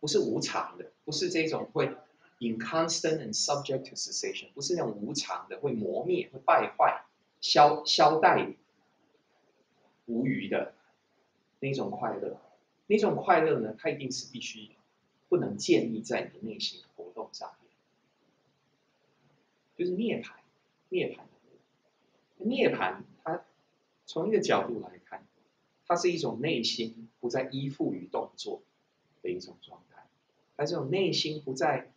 Speaker 2: 不是无常的，不是这种会 inconstant and subject to cessation，不是那种无常的，会磨灭、会败坏、消消殆、无余的那种快乐。那种快乐呢，它一定是必须不能建立在你的内心活动上面，就是涅槃，涅槃。涅槃，它从一个角度来看，它是一种内心不再依附于动作的一种状态，它这种内心不再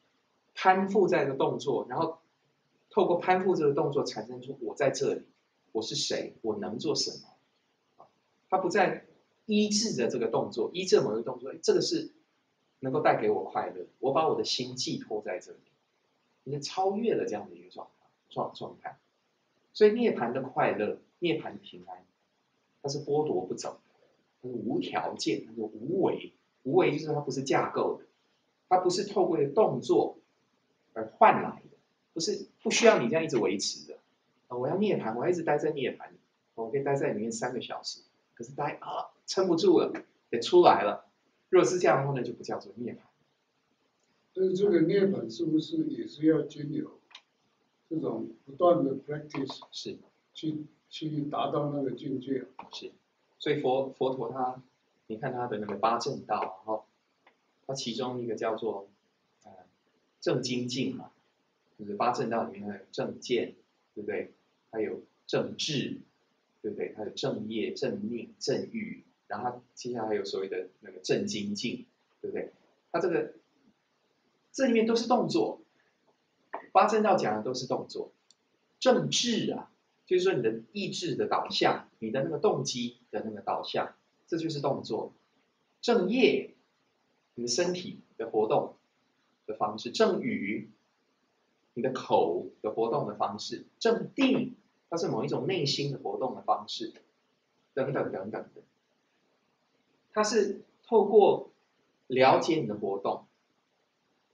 Speaker 2: 攀附在这个动作，然后透过攀附这个动作产生出我在这里，我是谁，我能做什么，它不再依制着这个动作，依着某个动作，这个是能够带给我快乐，我把我的心寄托在这里，你超越了这样的一个状态状状态。所以涅槃的快乐，涅槃的平安，它是剥夺不走的，它是无条件，它是无为。无为就是它不是架构的，它不是透过动作而换来的，不是不需要你这样一直维持的。啊，我要涅槃，我要一直待在涅槃里，我可以待在里面三个小时，可是待啊撑不住了，得出来了。如果是这样的话呢，就不叫做涅槃。
Speaker 3: 但是这个涅槃是不是也是要经由？这种不断的 practice
Speaker 2: 是
Speaker 3: 去去达到那个境界，
Speaker 2: 是，所以佛佛陀他，你看他的那个八正道，然后他其中一个叫做呃正精进嘛，就是八正道里面还有正见，对不对？还有正智，对不对？还有正业、正命、正欲，然后他接下来还有所谓的那个正精进，对不对？他这个这里面都是动作。八正道讲的都是动作，正智啊，就是说你的意志的导向，你的那个动机的那个导向，这就是动作。正业，你的身体的活动的方式；正语，你的口的活动的方式；正定，它是某一种内心的活动的方式，等等等等的。它是透过了解你的活动，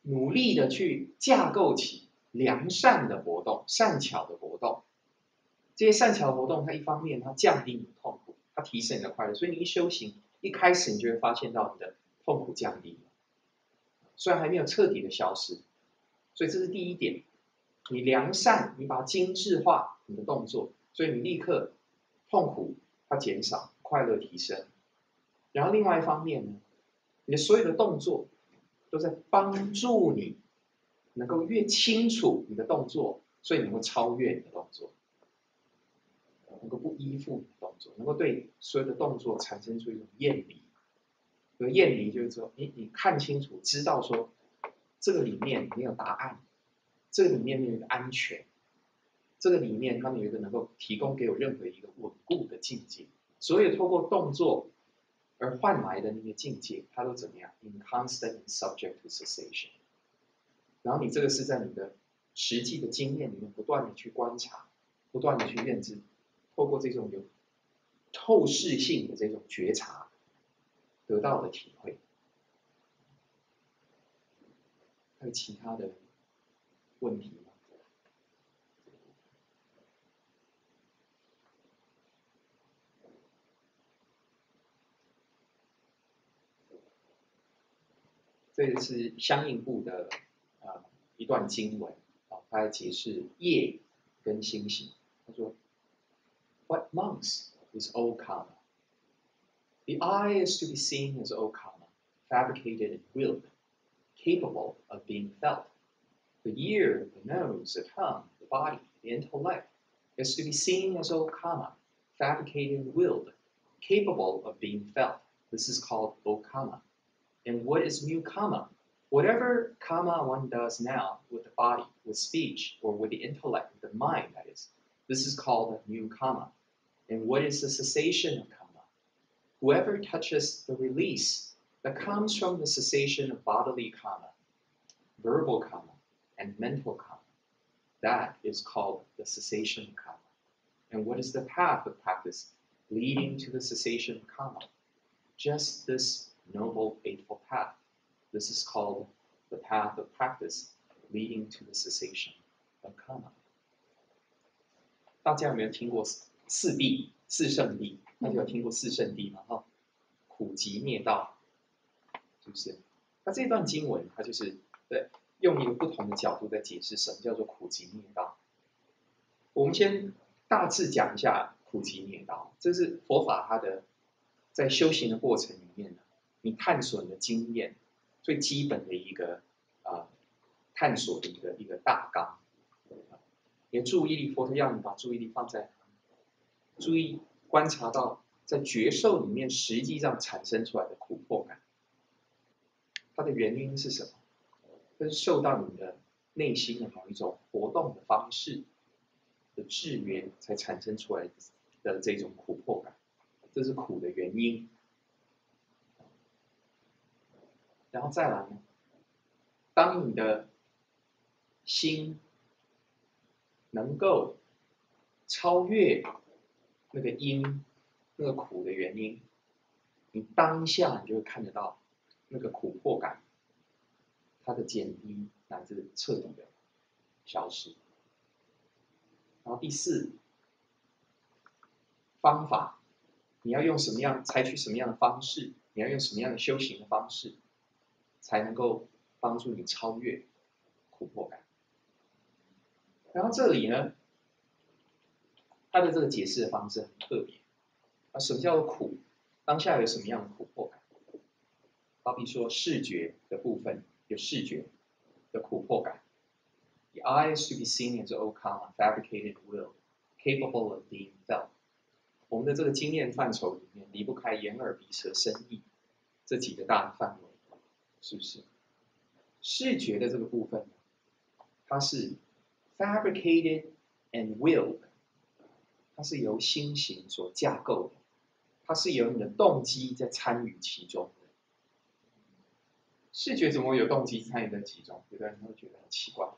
Speaker 2: 努力的去架构起。良善的活动，善巧的活动，这些善巧的活动，它一方面它降低你的痛，它提升你的快乐。所以你一修行，一开始你就会发现到你的痛苦降低了，虽然还没有彻底的消失。所以这是第一点，你良善，你把它精致化你的动作，所以你立刻痛苦它减少，快乐提升。然后另外一方面呢，你的所有的动作都在帮助你。能够越清楚你的动作，所以能够超越你，能够不依附你的动作，能够对所有的动作产生出一种厌离。有厌离就是说，你你看清楚，知道说这个里面没有答案，这个里面没有一个安全，这个里面他们有一个能够提供给我任何一个稳固的境界。所有透过动作而换来的那些境界，它都怎么样？In constant subject to cessation。然后你这个是在你的实际的经验里面不断的去观察，不断的去认知，透过这种有透视性的这种觉察得到的体会。还有其他的问题吗？这个是相应部的啊。一段经文啊，它解释夜跟星星。他说，What monks is O comma. The eye is to be seen as O comma, fabricated and willed, capable of being felt. The ear, the nose, the tongue, the body, the intellect is to be seen as O comma, fabricated and willed, capable of being felt. This is called O comma. And what is mu comma? Whatever comma one does now with the body, with speech, or with the intellect, the mind, that is, this is called a mu comma. And what is the cessation of comma? Whoever touches the release that comes from the cessation of bodily comma, verbal comma, and mental comma, that is called the cessation of comma. And what is the path of practice leading to the cessation of karma? Just this noble eightfold path. This is called the path of practice leading to the cessation of karma. 大家有没有听过 四四谛、四圣谛？大家有听过四圣谛吗？哈，苦集灭道，是不是？那这段经文它就是对用一个不同的角度在解释什么叫做苦集灭道。我们先大致讲一下苦集灭道，这是佛法它的在修行的过程里面呢，你探索你的经验最基本的一个啊探索的一个一个大纲。你的注意力，佛陀要你把注意力放在注意观察到在觉受里面实际上产生出来的苦迫感，它的原因是什么？这是受到你的内心的某一种活动的方式。的制约才产生出来的这种苦迫感，这是苦的原因。然后再来，当你的心能够超越那个因、那个苦的原因，你当下你就会看得到那个苦迫感，它的减低乃至彻底的消失。然后第四方法，你要用什么样采取什么样的方式？你要用什么样的修行的方式，才能够帮助你超越苦迫感？然后这里呢，他的这个解释的方式很特别啊，什么叫做苦？当下有什么样的苦迫感？好比说视觉的部分有视觉的苦迫感。The eyes to be seen as O comma, fabricated will, capable of being felt。我们的这个经验范畴里面离不开眼耳鼻舌身意这几个大的范围，是不是？视觉的这个部分，它是 fabricated and will 它是由心形所架构的，它是由你的动机在参与其中的。视觉怎么有动机参与在其中？有的人会觉得很奇怪。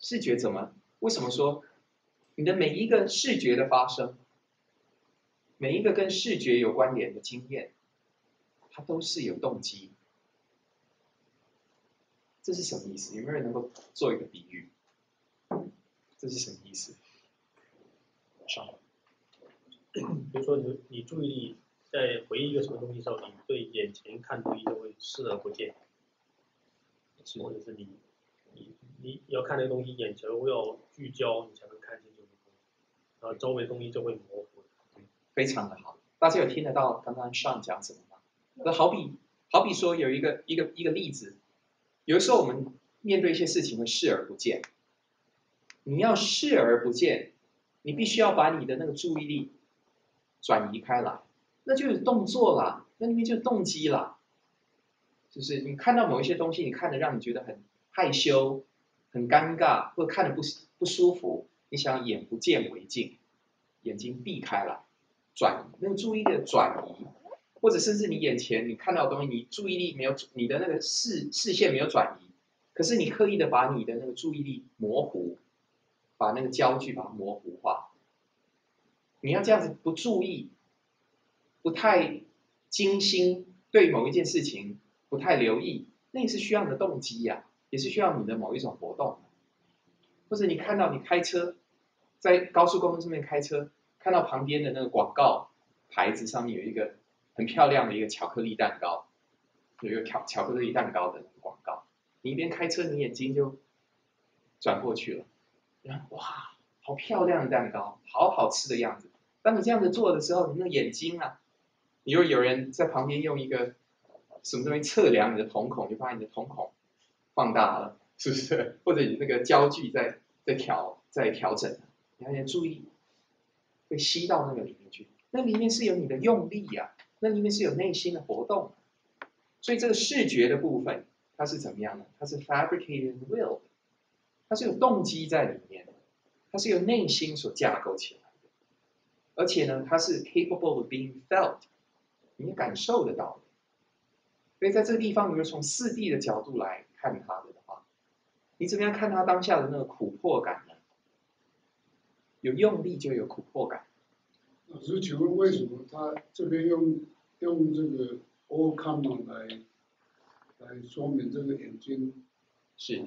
Speaker 2: 视觉怎么？为什么说你的每一个视觉的发生，每一个跟视觉有关联的经验，它都是有动机？这是什么意思？有没有人能够做一个比喻？这是什么意思？
Speaker 1: 上，比如说你你注意力在回忆一个什么东西时候，你对眼前看东西就会视而不见，或者是你。你你要看那个东西，眼球会要聚焦，你才能看清楚。然后周围东西就会模糊。
Speaker 2: 非常的好，大家有听得到刚刚上讲什么吗？那好比好比说有一个一个一个例子，有的时候我们面对一些事情会视而不见。你要视而不见，你必须要把你的那个注意力转移开来，那就有动作啦，那里面就动机啦。就是你看到某一些东西，你看的让你觉得很害羞。很尴尬，或者看着不不舒服，你想眼不见为净，眼睛避开了，转移那个注意力的转移，或者甚至你眼前你看到的东西，你注意力没有，你的那个视视线没有转移，可是你刻意的把你的那个注意力模糊，把那个焦距把它模糊化，你要这样子不注意，不太精心对某一件事情不太留意，那也是需要你的动机呀。也是需要你的某一种活动，或者你看到你开车在高速公路上面开车，看到旁边的那个广告牌子上面有一个很漂亮的一个巧克力蛋糕，有一个巧巧克力蛋糕的广告，你一边开车，你眼睛就转过去了，然后哇，好漂亮的蛋糕，好好吃的样子，当你这样子做的时候，你那眼睛啊，你又有人在旁边用一个什么东西测量你的瞳孔，就发现你的瞳孔放大了，是不是？或者你那个焦距在在调在调整，你要注意，会吸到那个里面去。那里面是有你的用力呀，那里面是有内心的活动，所以这个视觉的部分它是怎么样的？它是 fabricated will，它是有动机在里面的，它是由内心所架构起来的，而且呢，它是 capable of being felt，你感受得到的。所以在这个地方，如果从四 D 的角度来看它的话，你怎么样看它当下的那个苦迫感呢？有用力就有苦迫感。
Speaker 3: 老师，请问为什么他这边用用这个 all come 来来说明这个眼睛
Speaker 2: 是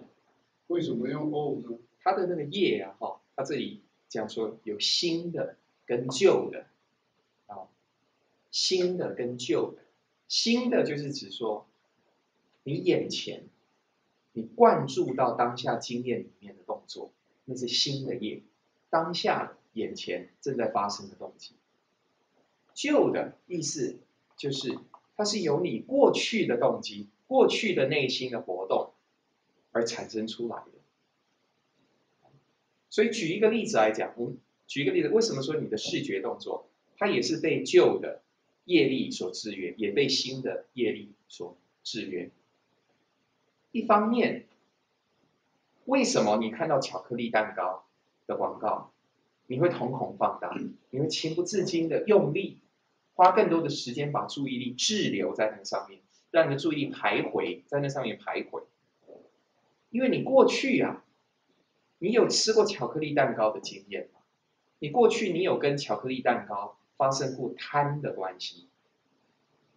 Speaker 3: 为什么用 all 呢？
Speaker 2: 它的那个叶啊，哈，它这里这样说有新的跟旧的啊，新的跟旧的，新的就是指说你眼前你灌注到当下经验里面的动作，那是新的业，当下。眼前正在发生的动机，旧的意思就是它是由你过去的动机、过去的内心的活动而产生出来的。所以举一个例子来讲，我们举一个例子，为什么说你的视觉动作它也是被旧的业力所制约，也被新的业力所制约？一方面，为什么你看到巧克力蛋糕的广告？你会瞳孔放大，你会情不自禁的用力，花更多的时间把注意力滞留在那上面，让你的注意力徘徊在那上面徘徊。因为你过去啊，你有吃过巧克力蛋糕的经验吗？你过去你有跟巧克力蛋糕发生过贪的关系？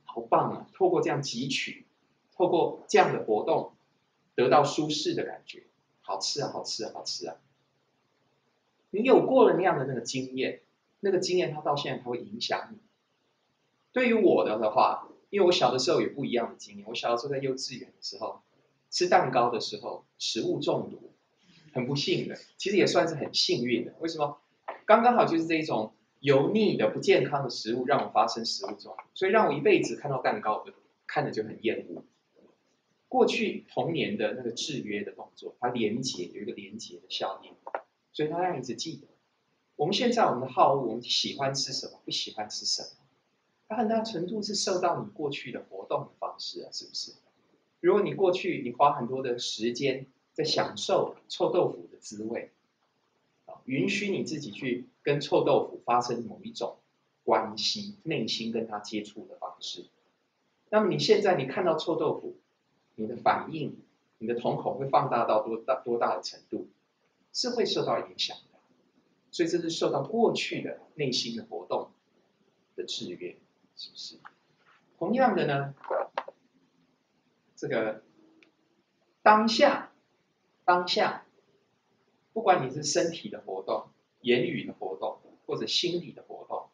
Speaker 2: 好棒啊！透过这样汲取，透过这样的活动，得到舒适的感觉，好吃啊，好吃啊，好吃啊！你有过了那样的那个经验，那个经验它到现在它会影响你。对于我的的话，因为我小的时候有不一样的经验。我小的时候在幼稚园的时候，吃蛋糕的时候食物中毒，很不幸的，其实也算是很幸运的。为什么？刚刚好就是这一种油腻的不健康的食物让我发生食物中毒，所以让我一辈子看到蛋糕，看着就很厌恶。过去童年的那个制约的动作，它连结有一个连结的效应。所以他让你只记得，我们现在我们的好恶，我们喜欢吃什么，不喜欢吃什么，它很大程度是受到你过去的活动的方式啊，是不是？如果你过去你花很多的时间在享受臭豆腐的滋味，啊，允许你自己去跟臭豆腐发生某一种关系，内心跟它接触的方式，那么你现在你看到臭豆腐，你的反应，你的瞳孔会放大到多大多大的程度？是会受到影响的，所以这是受到过去的内心的活动的制约，是不是？同样的呢，这个当下，当下，不管你是身体的活动、言语的活动，或者心理的活动，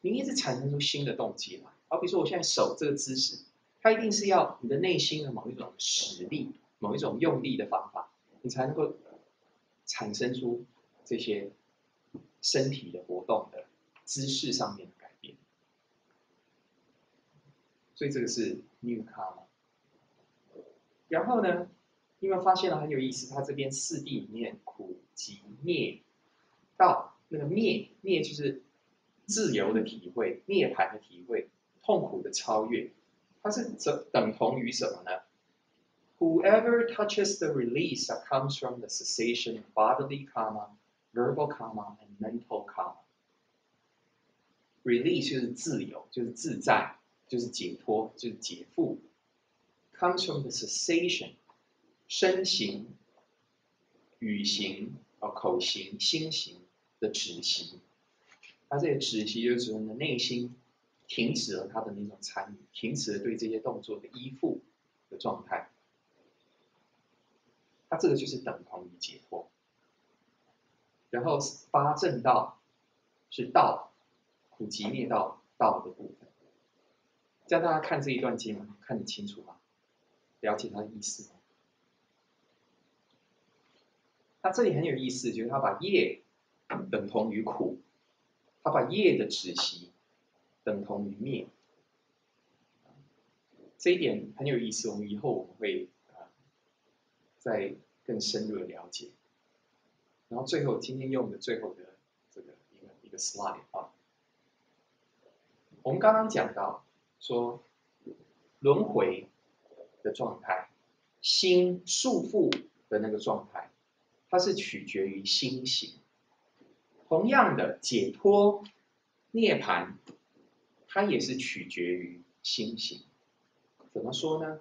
Speaker 2: 你一直产生出新的动机来。好比说，我现在手这个姿势，它一定是要你的内心的某一种实力、某一种用力的方法，你才能够。产生出这些身体的活动的姿势上面的改变，所以这个是 new karma。然后呢，你有没有发现了很有意思？它这边四谛里面苦集灭道，那个灭灭就是自由的体会、涅槃的体会、痛苦的超越，它是等等同于什么呢？Whoever touches the release comes from the cessation of bodily karma, verbal karma, and mental karma. Release 就是自由，就是自在，就是解脱，就是解缚。Comes from the cessation，身形、语形、啊口形、心形的止息。它这个止息就是指你的内心停止了它的那种参与，停止了对这些动作的依附的状态。它这个就是等同于解脱，然后八正道是道，苦集灭道道的部分。这样大家看这一段经看得清楚吗？了解它的意思吗？它这里很有意思，就是它把业等同于苦，他把业的止息等同于灭。这一点很有意思，我们以后我们会啊再更深入的了解。然后最后今天用的最后的这个一个一个 slide 啊，我们刚刚讲到说轮回的状态，心束缚的那个状态，它是取决于心行。同样的解脱涅槃，它也是取决于心行。怎么说呢？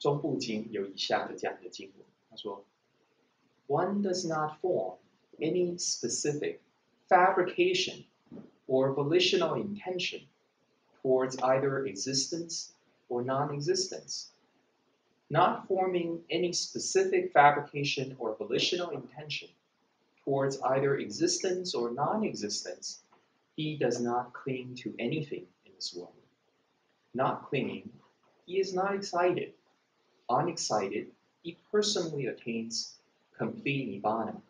Speaker 2: 中部经有以下的这样的经文，他说：“One does not form any specific fabrication or volitional intention towards either existence or non-existence. Not forming any specific fabrication or volitional intention towards either existence or non-existence, he does not cling to anything in this world. Not clinging he is not excited. Unexcited, he personally attains complete nibbana.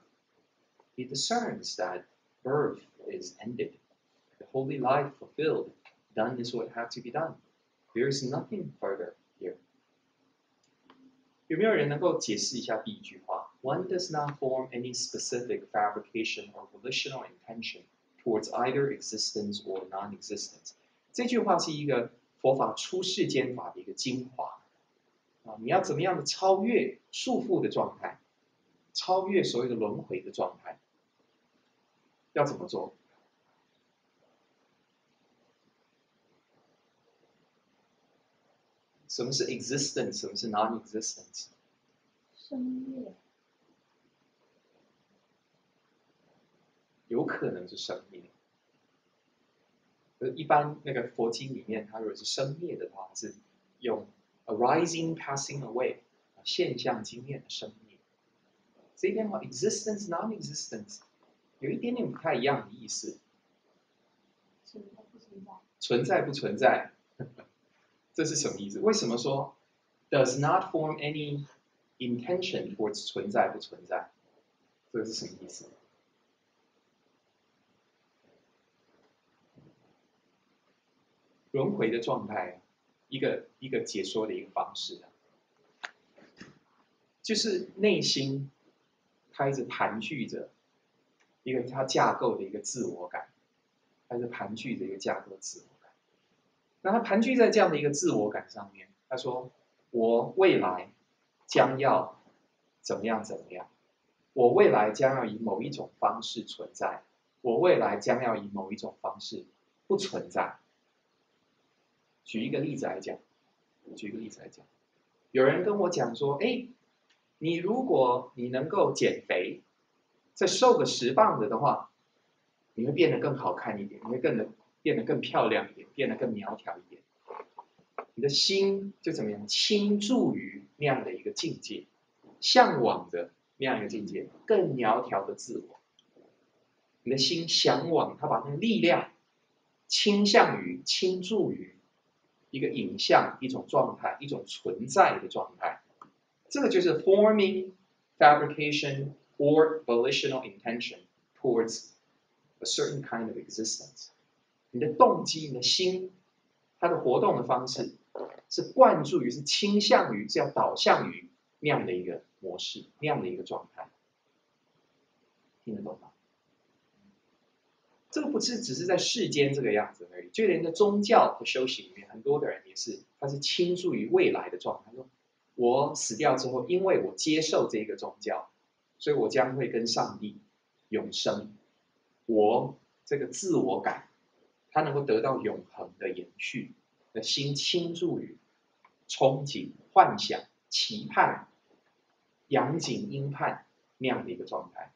Speaker 2: He discerns that birth is ended, the holy life fulfilled, done is what had to be done. There is nothing further. 有没有人能够解释一下第一句话？One does not form any specific fabrication or volitional intention towards either existence or non-existence。这句话是一个佛法出世间法的一个精华啊！你要怎么样的超越束缚的状态，超越所谓的轮回的状态，要怎么做？什么是 existence？什么是 non-existence？
Speaker 4: 生灭。
Speaker 2: 有可能是生灭。一般那个佛经里面，它如果是生灭的话，是用 arising passing away 现象经验的生灭。这边话 existence non-existence 有一点点不太一样的意思。
Speaker 4: 存在不存在？
Speaker 2: 存在不存在？这是什么意思？为什么说 does not form any intention for 存在不存在？这是什么意思？轮回的状态，一个一个解说的一个方式，就是内心开始盘踞着一个它架构的一个自我感，它是盘踞着一个架构自我。那它盘踞在这样的一个自我感上面，他说：“我未来将要怎么样怎么样？我未来将要以某一种方式存在，我未来将要以某一种方式不存在。”举一个例子来讲，举一个例子来讲，有人跟我讲说：“哎，你如果你能够减肥，再瘦个十磅的的话，你会变得更好看一点，你会更的变得更漂亮一点，变得更苗条一点。你的心就怎么样倾注于那样的一个境界，向往的那样一个境界，更苗条的自我。你的心向往，他把那个力量倾向于倾注于。”一个影像，一种状态，一种存在的状态，这个就是 forming fabrication or volitional intention towards a certain kind of existence。你的动机，你的心，它的活动的方式是灌注于，是倾向于，是要导向于那样的一个模式，那样的一个状态，听得懂吗？这个不是只是在世间这个样子而已，就连在宗教的修行里面，很多的人也是，他是倾注于未来的状态。说，我死掉之后，因为我接受这个宗教，所以我将会跟上帝永生。我这个自我感，他能够得到永恒的延续，的心倾注于憧憬、幻想、期盼、仰景、应盼那样的一个状态。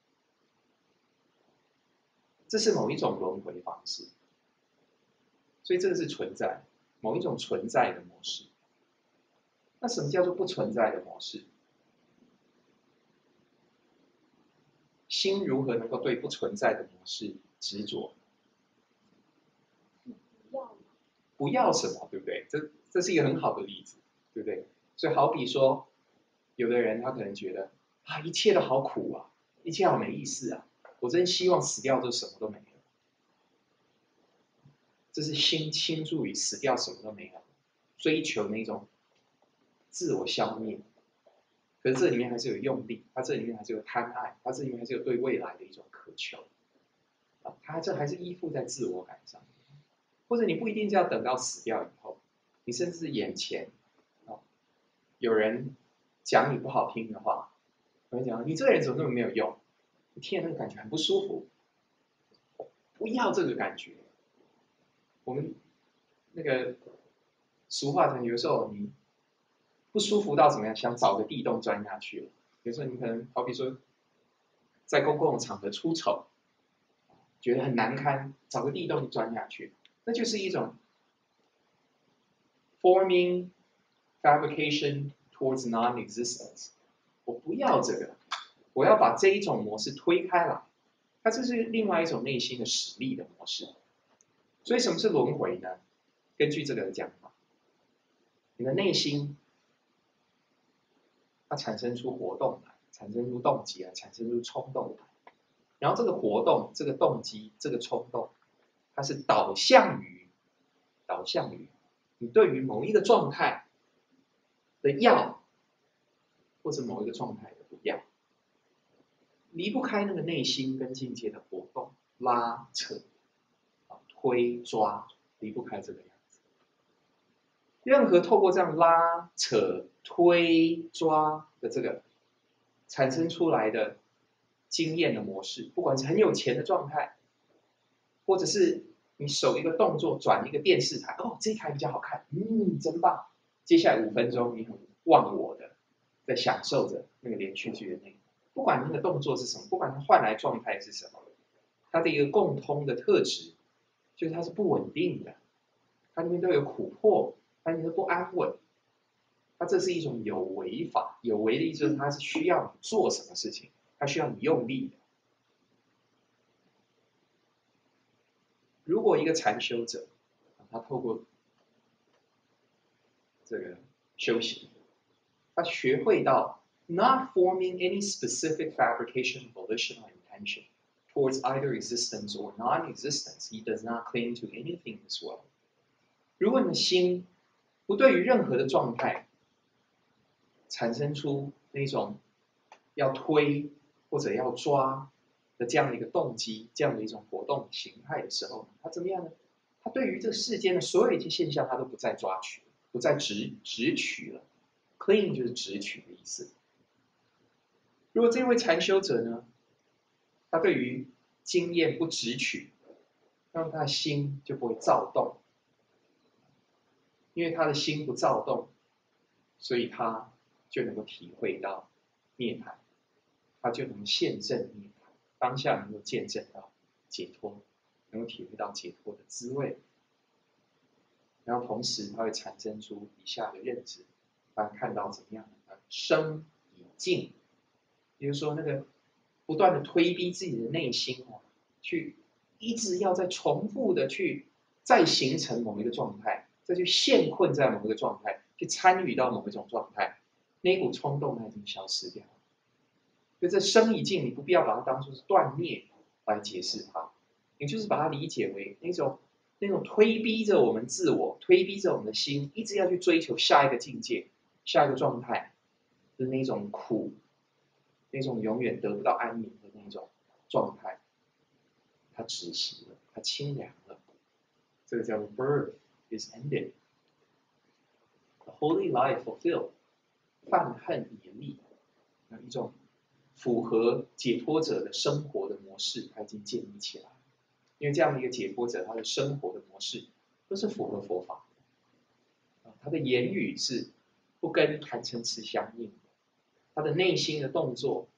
Speaker 2: 这是某一种轮回方式，所以这个是存在某一种存在的模式。那什么叫做不存在的模式？心如何能够对不存在的模式执着？
Speaker 4: 不要
Speaker 2: 不要什么，对不对？这这是一个很好的例子，对不对？所以好比说，有的人他可能觉得啊，一切都好苦啊，一切好没意思啊。我真希望死掉就什么都没了。这是心倾注于死掉什么都没有，追求那种自我消灭。可是这里面还是有用力，它这里面还是有贪爱，它这里面还是有对未来的一种渴求。啊，它这还是依附在自我感上，或者你不一定就要等到死掉以后，你甚至眼前，啊，有人讲你不好听的话，我跟你讲，你这个人怎么那么没有用？你听那个感觉很不舒服，不要这个感觉。我们那个俗话讲，有时候你不舒服到怎么样，想找个地洞钻下去了。有时候你可能好比说，在公共场合出丑，觉得很难堪，找个地洞钻下去，那就是一种 forming fabrication towards non-existence。我不要这个，我要把这一种模式推开来。它这是另外一种内心的实力的模式。所以什么是轮回呢？根据这个讲法，你的内心它产生出活动来，产生出动机来，产生出冲动来，然后这个活动、这个动机、这个冲动，它是导向于导向于你对于某一个状态的要，或者某一个状态的不要，离不开那个内心跟境界的活动拉扯。推抓离不开这个样子，任何透过这样拉扯、推抓的这个产生出来的经验的模式，不管是很有钱的状态，或者是你手一个动作转一个电视台，哦，这一台比较好看，嗯，真棒。接下来五分钟你很忘我的在享受着那个连续剧的内容，不管那个动作是什么，不管它换来状态是什么，它的一个共通的特质。就是它是不稳定的，它里面都有琥珀，它里面不安稳，它这是一种有为法，有为的意思，它是需要你做什么事情，它需要你用力的。如果一个禅修者，他透过这个修行，他学会到 not forming any specific fabrication, volition or intention。towards either existence or non-existence. He does not cling to anything as well. 如果你的心不对于任何的状态产生出那种要推或者要抓的这样的一个动机，这样的一种活动形态的时候，他怎么样呢？他对于这世间的所有一些现象，他都不再抓取，不再直直取了。Clean 就是直取的意思。如果这位禅修者呢？他对于经验不直取，那么他的心就不会躁动，因为他的心不躁动，所以他就能够体会到涅槃，他就能现证涅槃，当下能够见证到解脱，能够体会到解脱的滋味，然后同时它会产生出以下的认知，他看到怎么样的生已尽，比如说那个。不断的推逼自己的内心哦，去一直要在重复的去再形成某一个状态，再去陷困在某一个状态，去参与到某一种状态，那股冲动它已经消失掉了。就这生已尽，你不必要把它当做是断灭来解释它，你就是把它理解为那种那种推逼着我们自我，推逼着我们的心，一直要去追求下一个境界、下一个状态的那种苦。那种永远得不到安宁的那种状态，它止息了，它清凉了，这个叫做 birth is ended，holy life fulfilled，泛恨严厉，那一种符合解脱者的生活的模式，它已经建立起来。因为这样的一个解脱者，他的生活的模式都是符合佛法，啊，他的言语是不跟贪嗔痴相应。他的内心的动作，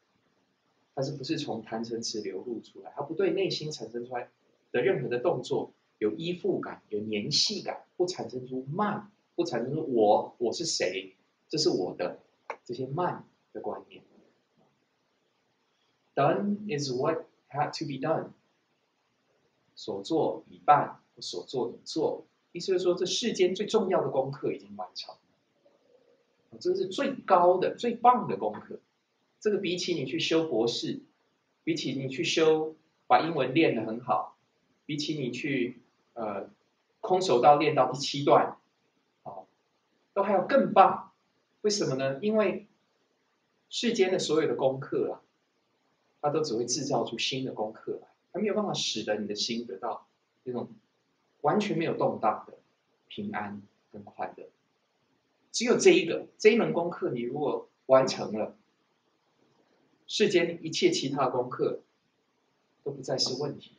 Speaker 2: 他是不是从贪嗔痴流露出来？他不对内心产生出来的任何的动作有依附感、有联系感，不产生出慢，不产生出我我是谁，这是我的这些慢的观念。Done is what had to be done。所做已办，所做已做，意思就是说，这世间最重要的功课已经完成。这是最高的、最棒的功课。这个比起你去修博士，比起你去修把英文练得很好，比起你去呃空手道练到第七段，哦，都还有更棒。为什么呢？因为世间的所有的功课啊，它都只会制造出新的功课来，它没有办法使得你的心得到那种完全没有动荡的平安跟快乐。只有这一个这一门功课，你如果完成了，世间一切其他的功课都不再是问题。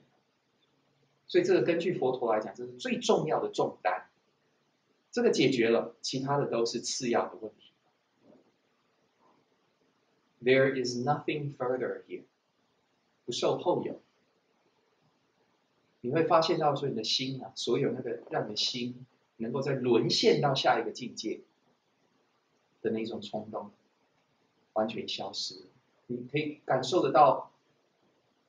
Speaker 2: 所以这个根据佛陀来讲，这是最重要的重担。这个解决了，其他的都是次要的问题。There is nothing further here，不受后有。你会发现到说你的心啊，所有那个让你的心能够在沦陷到下一个境界的那种冲动，完全消失。你可以感受得到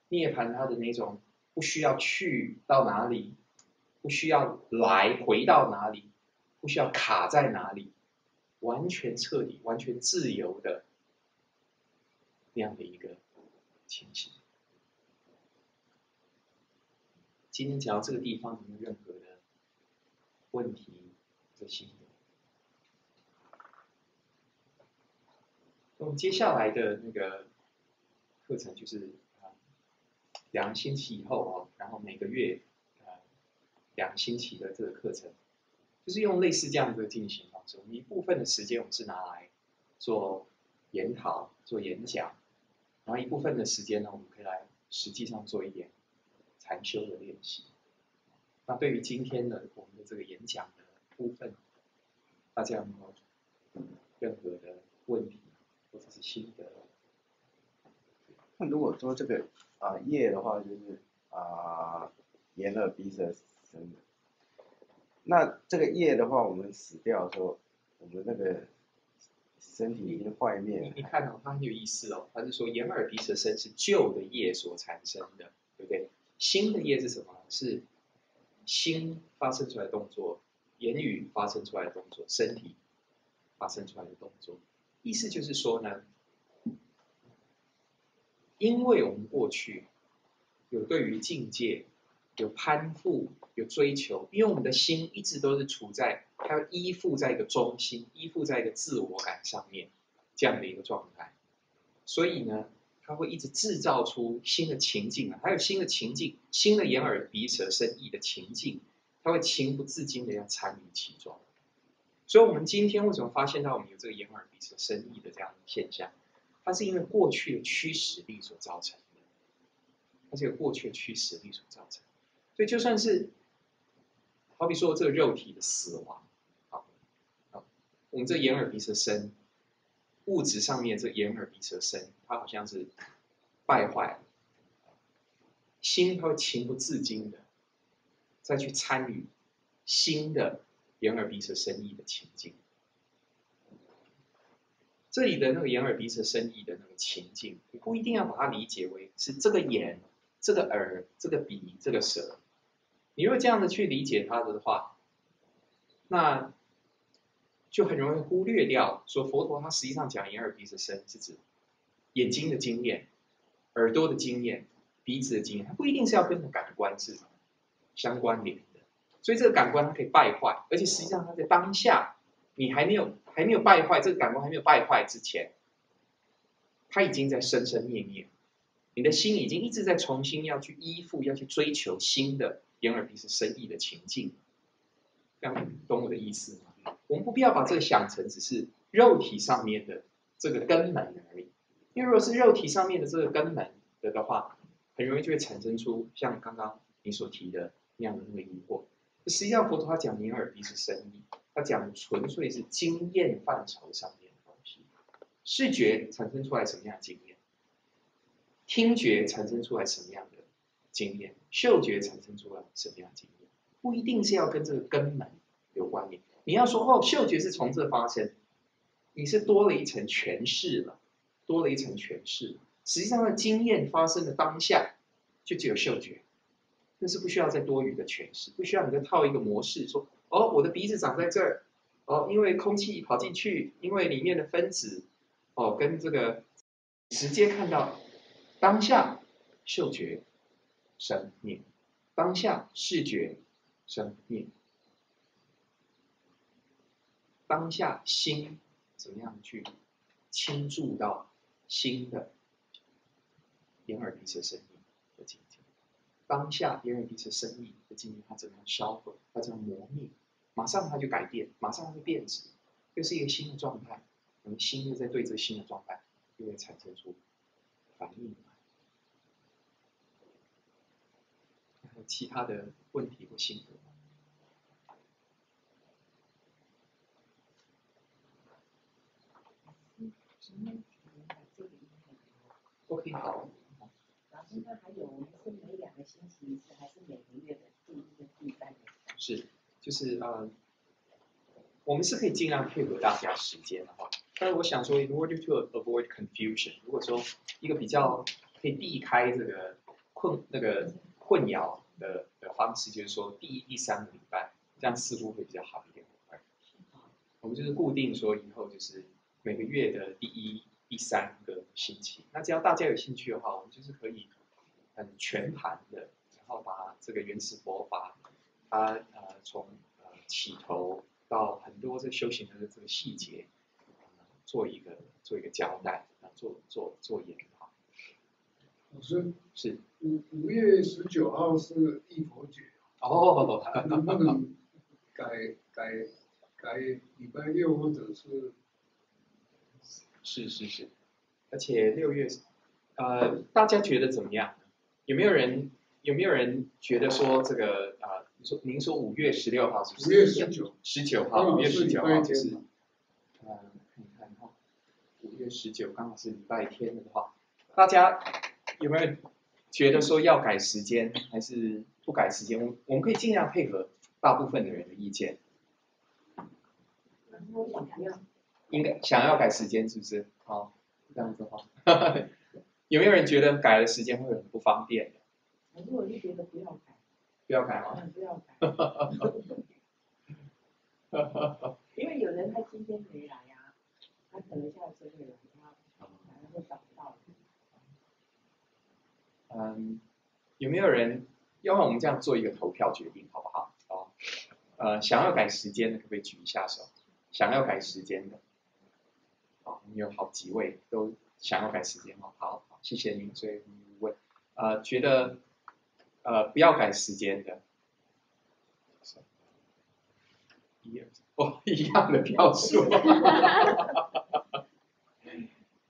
Speaker 2: 涅槃它的那种。不需要去到哪里，不需要来回到哪里，不需要卡在哪里，完全彻底、完全自由的那样的一个情形。今天讲到这个地方，有没有任何的问题这心得？那么接下来的那个课程就是啊。两个星期以后哦，然后每个月呃两个星期的这个课程，就是用类似这样的进行方式。我们一部分的时间我们是拿来做研讨、做演讲，然后一部分的时间呢，我们可以来实际上做一点禅修的练习。那对于今天的我们的这个演讲的部分，大家有没有任何的问题或者是心得？
Speaker 6: 那如果说这个。啊，业的话就是啊，眼耳鼻舌身的。那这个业的话，我们死掉的时候，我们那个身体已经坏灭了。
Speaker 2: 你看哦，它很有意思哦，它是说眼耳鼻舌身是旧的业所产生的，对不对？新的业是什么？是心发生出来的动作，言语发生出来的动作，身体发生出来的动作。意思就是说呢。因为我们过去有对于境界有攀附、有追求，因为我们的心一直都是处在它要依附在一个中心、依附在一个自我感上面这样的一个状态，所以呢，它会一直制造出新的情境啊，还有新的情境、新的眼耳鼻舌身意的情境，它会情不自禁的要参与其中。所以，我们今天为什么发现到我们有这个眼耳鼻舌身意的这样的现象？它是因为过去的驱使力所造成的，它是由过去的驱使力所造成，所以就算是，好比说这个肉体的死亡，好，好，我们这眼耳鼻舌身，物质上面这眼耳鼻舌身，它好像是败坏了，心它会情不自禁的再去参与新的眼耳鼻舌身意的情境。这里的那个眼耳鼻舌身意的那个情境，你不一定要把它理解为是这个眼、这个耳、这个鼻、这个舌。你如果这样的去理解它的话，那就很容易忽略掉说佛陀他实际上讲眼耳鼻舌身是指眼睛的经验、耳朵的经验、鼻子的经验，它不一定是要跟着感官是相关联的。所以这个感官它可以败坏，而且实际上它在当下你还没有。还没有败坏，这个感官还没有败坏之前，它已经在生生灭灭。你的心已经一直在重新要去依附，要去追求新的眼耳鼻舌身意的情境。这样懂我的意思吗？我们不必要把这个想成只是肉体上面的这个根门而已。因为如果是肉体上面的这个根门的的话，很容易就会产生出像刚刚你所提的那样的那个疑惑。实际上，佛陀他讲眼耳鼻是生意。他讲纯粹是经验范畴上面的东西，视觉产生出来什么样的经验，听觉产生出来什么样的经验，嗅觉产生出来什么样的经验，不一定是要跟这个根门有关联。你要说哦，嗅觉是从这发生，你是多了一层诠释了，多了一层诠释。实际上的经验发生的当下，就只有嗅觉，那是不需要再多余的诠释，不需要你再套一个模式说。哦，我的鼻子长在这儿，哦，因为空气跑进去，因为里面的分子，哦，跟这个直接看到当下嗅觉生灭，当下视觉生灭，当下心怎么样去倾注到新的眼耳鼻舌身意的境界？当下眼耳鼻舌身意的境界，它怎么样消毁？它怎么样磨灭？马上它就改变，马上它就变质，又是一个新的状态。我们心又在对这新的状态，又会产生出反应。还有其他的问题或心得吗？OK，好。
Speaker 7: 老师，那还有我们是每两个星期一次，还是每个月的第一个第三个？
Speaker 2: 是，就是呃，我们是可以尽量配合大家时间的话，但是我想说，in order to avoid confusion，如果说一个比较可以避开这个困那个混淆的的方式，就是说第一、第三个礼拜，这样似乎会比较好一点。我们就是固定说以后就是每个月的第一、第三个星期，那只要大家有兴趣的话，我们就是可以很全盘的，然后把这个原始佛法，它呃从呃起头到很多这修行的这个细节，做一个做一个交代，啊做做做研讨。
Speaker 3: 老师
Speaker 2: 是。
Speaker 3: 五五月十九号是义佛节，
Speaker 2: 哦，
Speaker 3: 能不能改改改礼拜六或者是
Speaker 2: 是是是，而且六月，呃，大家觉得怎么样？有没有人有没有人觉得说这个啊？你说您说五月十六号是不是？
Speaker 3: 五月十九，
Speaker 2: 十九号，五月十九号就是呃，看看哈，五月十九刚好是礼拜天的话，大家有没有觉得说要改时间，还是不改时间？我我们可以尽量配合大部分的人的意见，
Speaker 7: 然后我想要
Speaker 2: 应该想要改时间是不是？好，这样子哈，有没有人觉得改了时间会很不方便的？
Speaker 7: 可是我就觉得不要改，
Speaker 2: 不要改吗？
Speaker 7: 嗯，不要改，因为有人他今天没来呀、他可能下次会来，他可能会找不到。
Speaker 2: 嗯，有没有人？要不然我们这样做一个投票决定，好不好？哦，呃，想要改时间的，可不可以举一下手？想要改时间的，好，我们有好几位都想要改时间哦。好，好谢谢您，所以问，呃，觉得呃不要改时间的，一二三哦，一样的票数，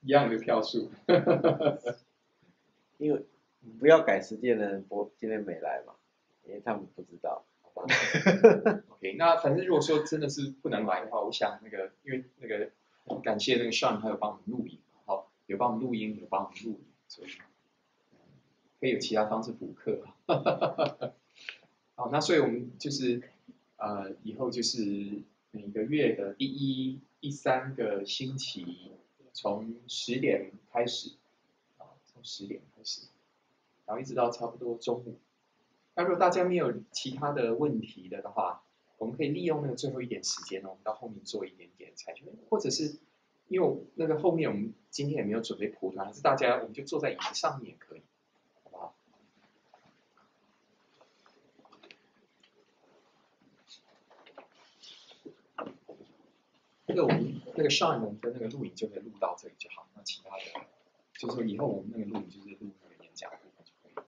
Speaker 2: 一样的票数。
Speaker 6: 因为不要改时间的人，我今天没来嘛，因为他们不知道，好吧？
Speaker 2: OK，那反正如果说真的是不能来的话，我想那个因为那个很感谢那个 Sean 他有帮我们录影，好，有帮我们录音，有帮我们录影，所以可以有其他方式补课。好，那所以我们就是呃以后就是每个月的第一、第三个星期，从十点开始，啊，从十点开始，然后一直到差不多中午。那如果大家没有其他的问题的的话，我们可以利用那个最后一点时间呢，我们到后面做一点点采取，或者是因为那个后面我们今天也没有准备蒲团，还是大家我们就坐在椅子上面也可以，好不好？那个我们那个上一轮的那个录影就可以录到这里就好，那其他的就是说以后我们那个录影就是录那个演讲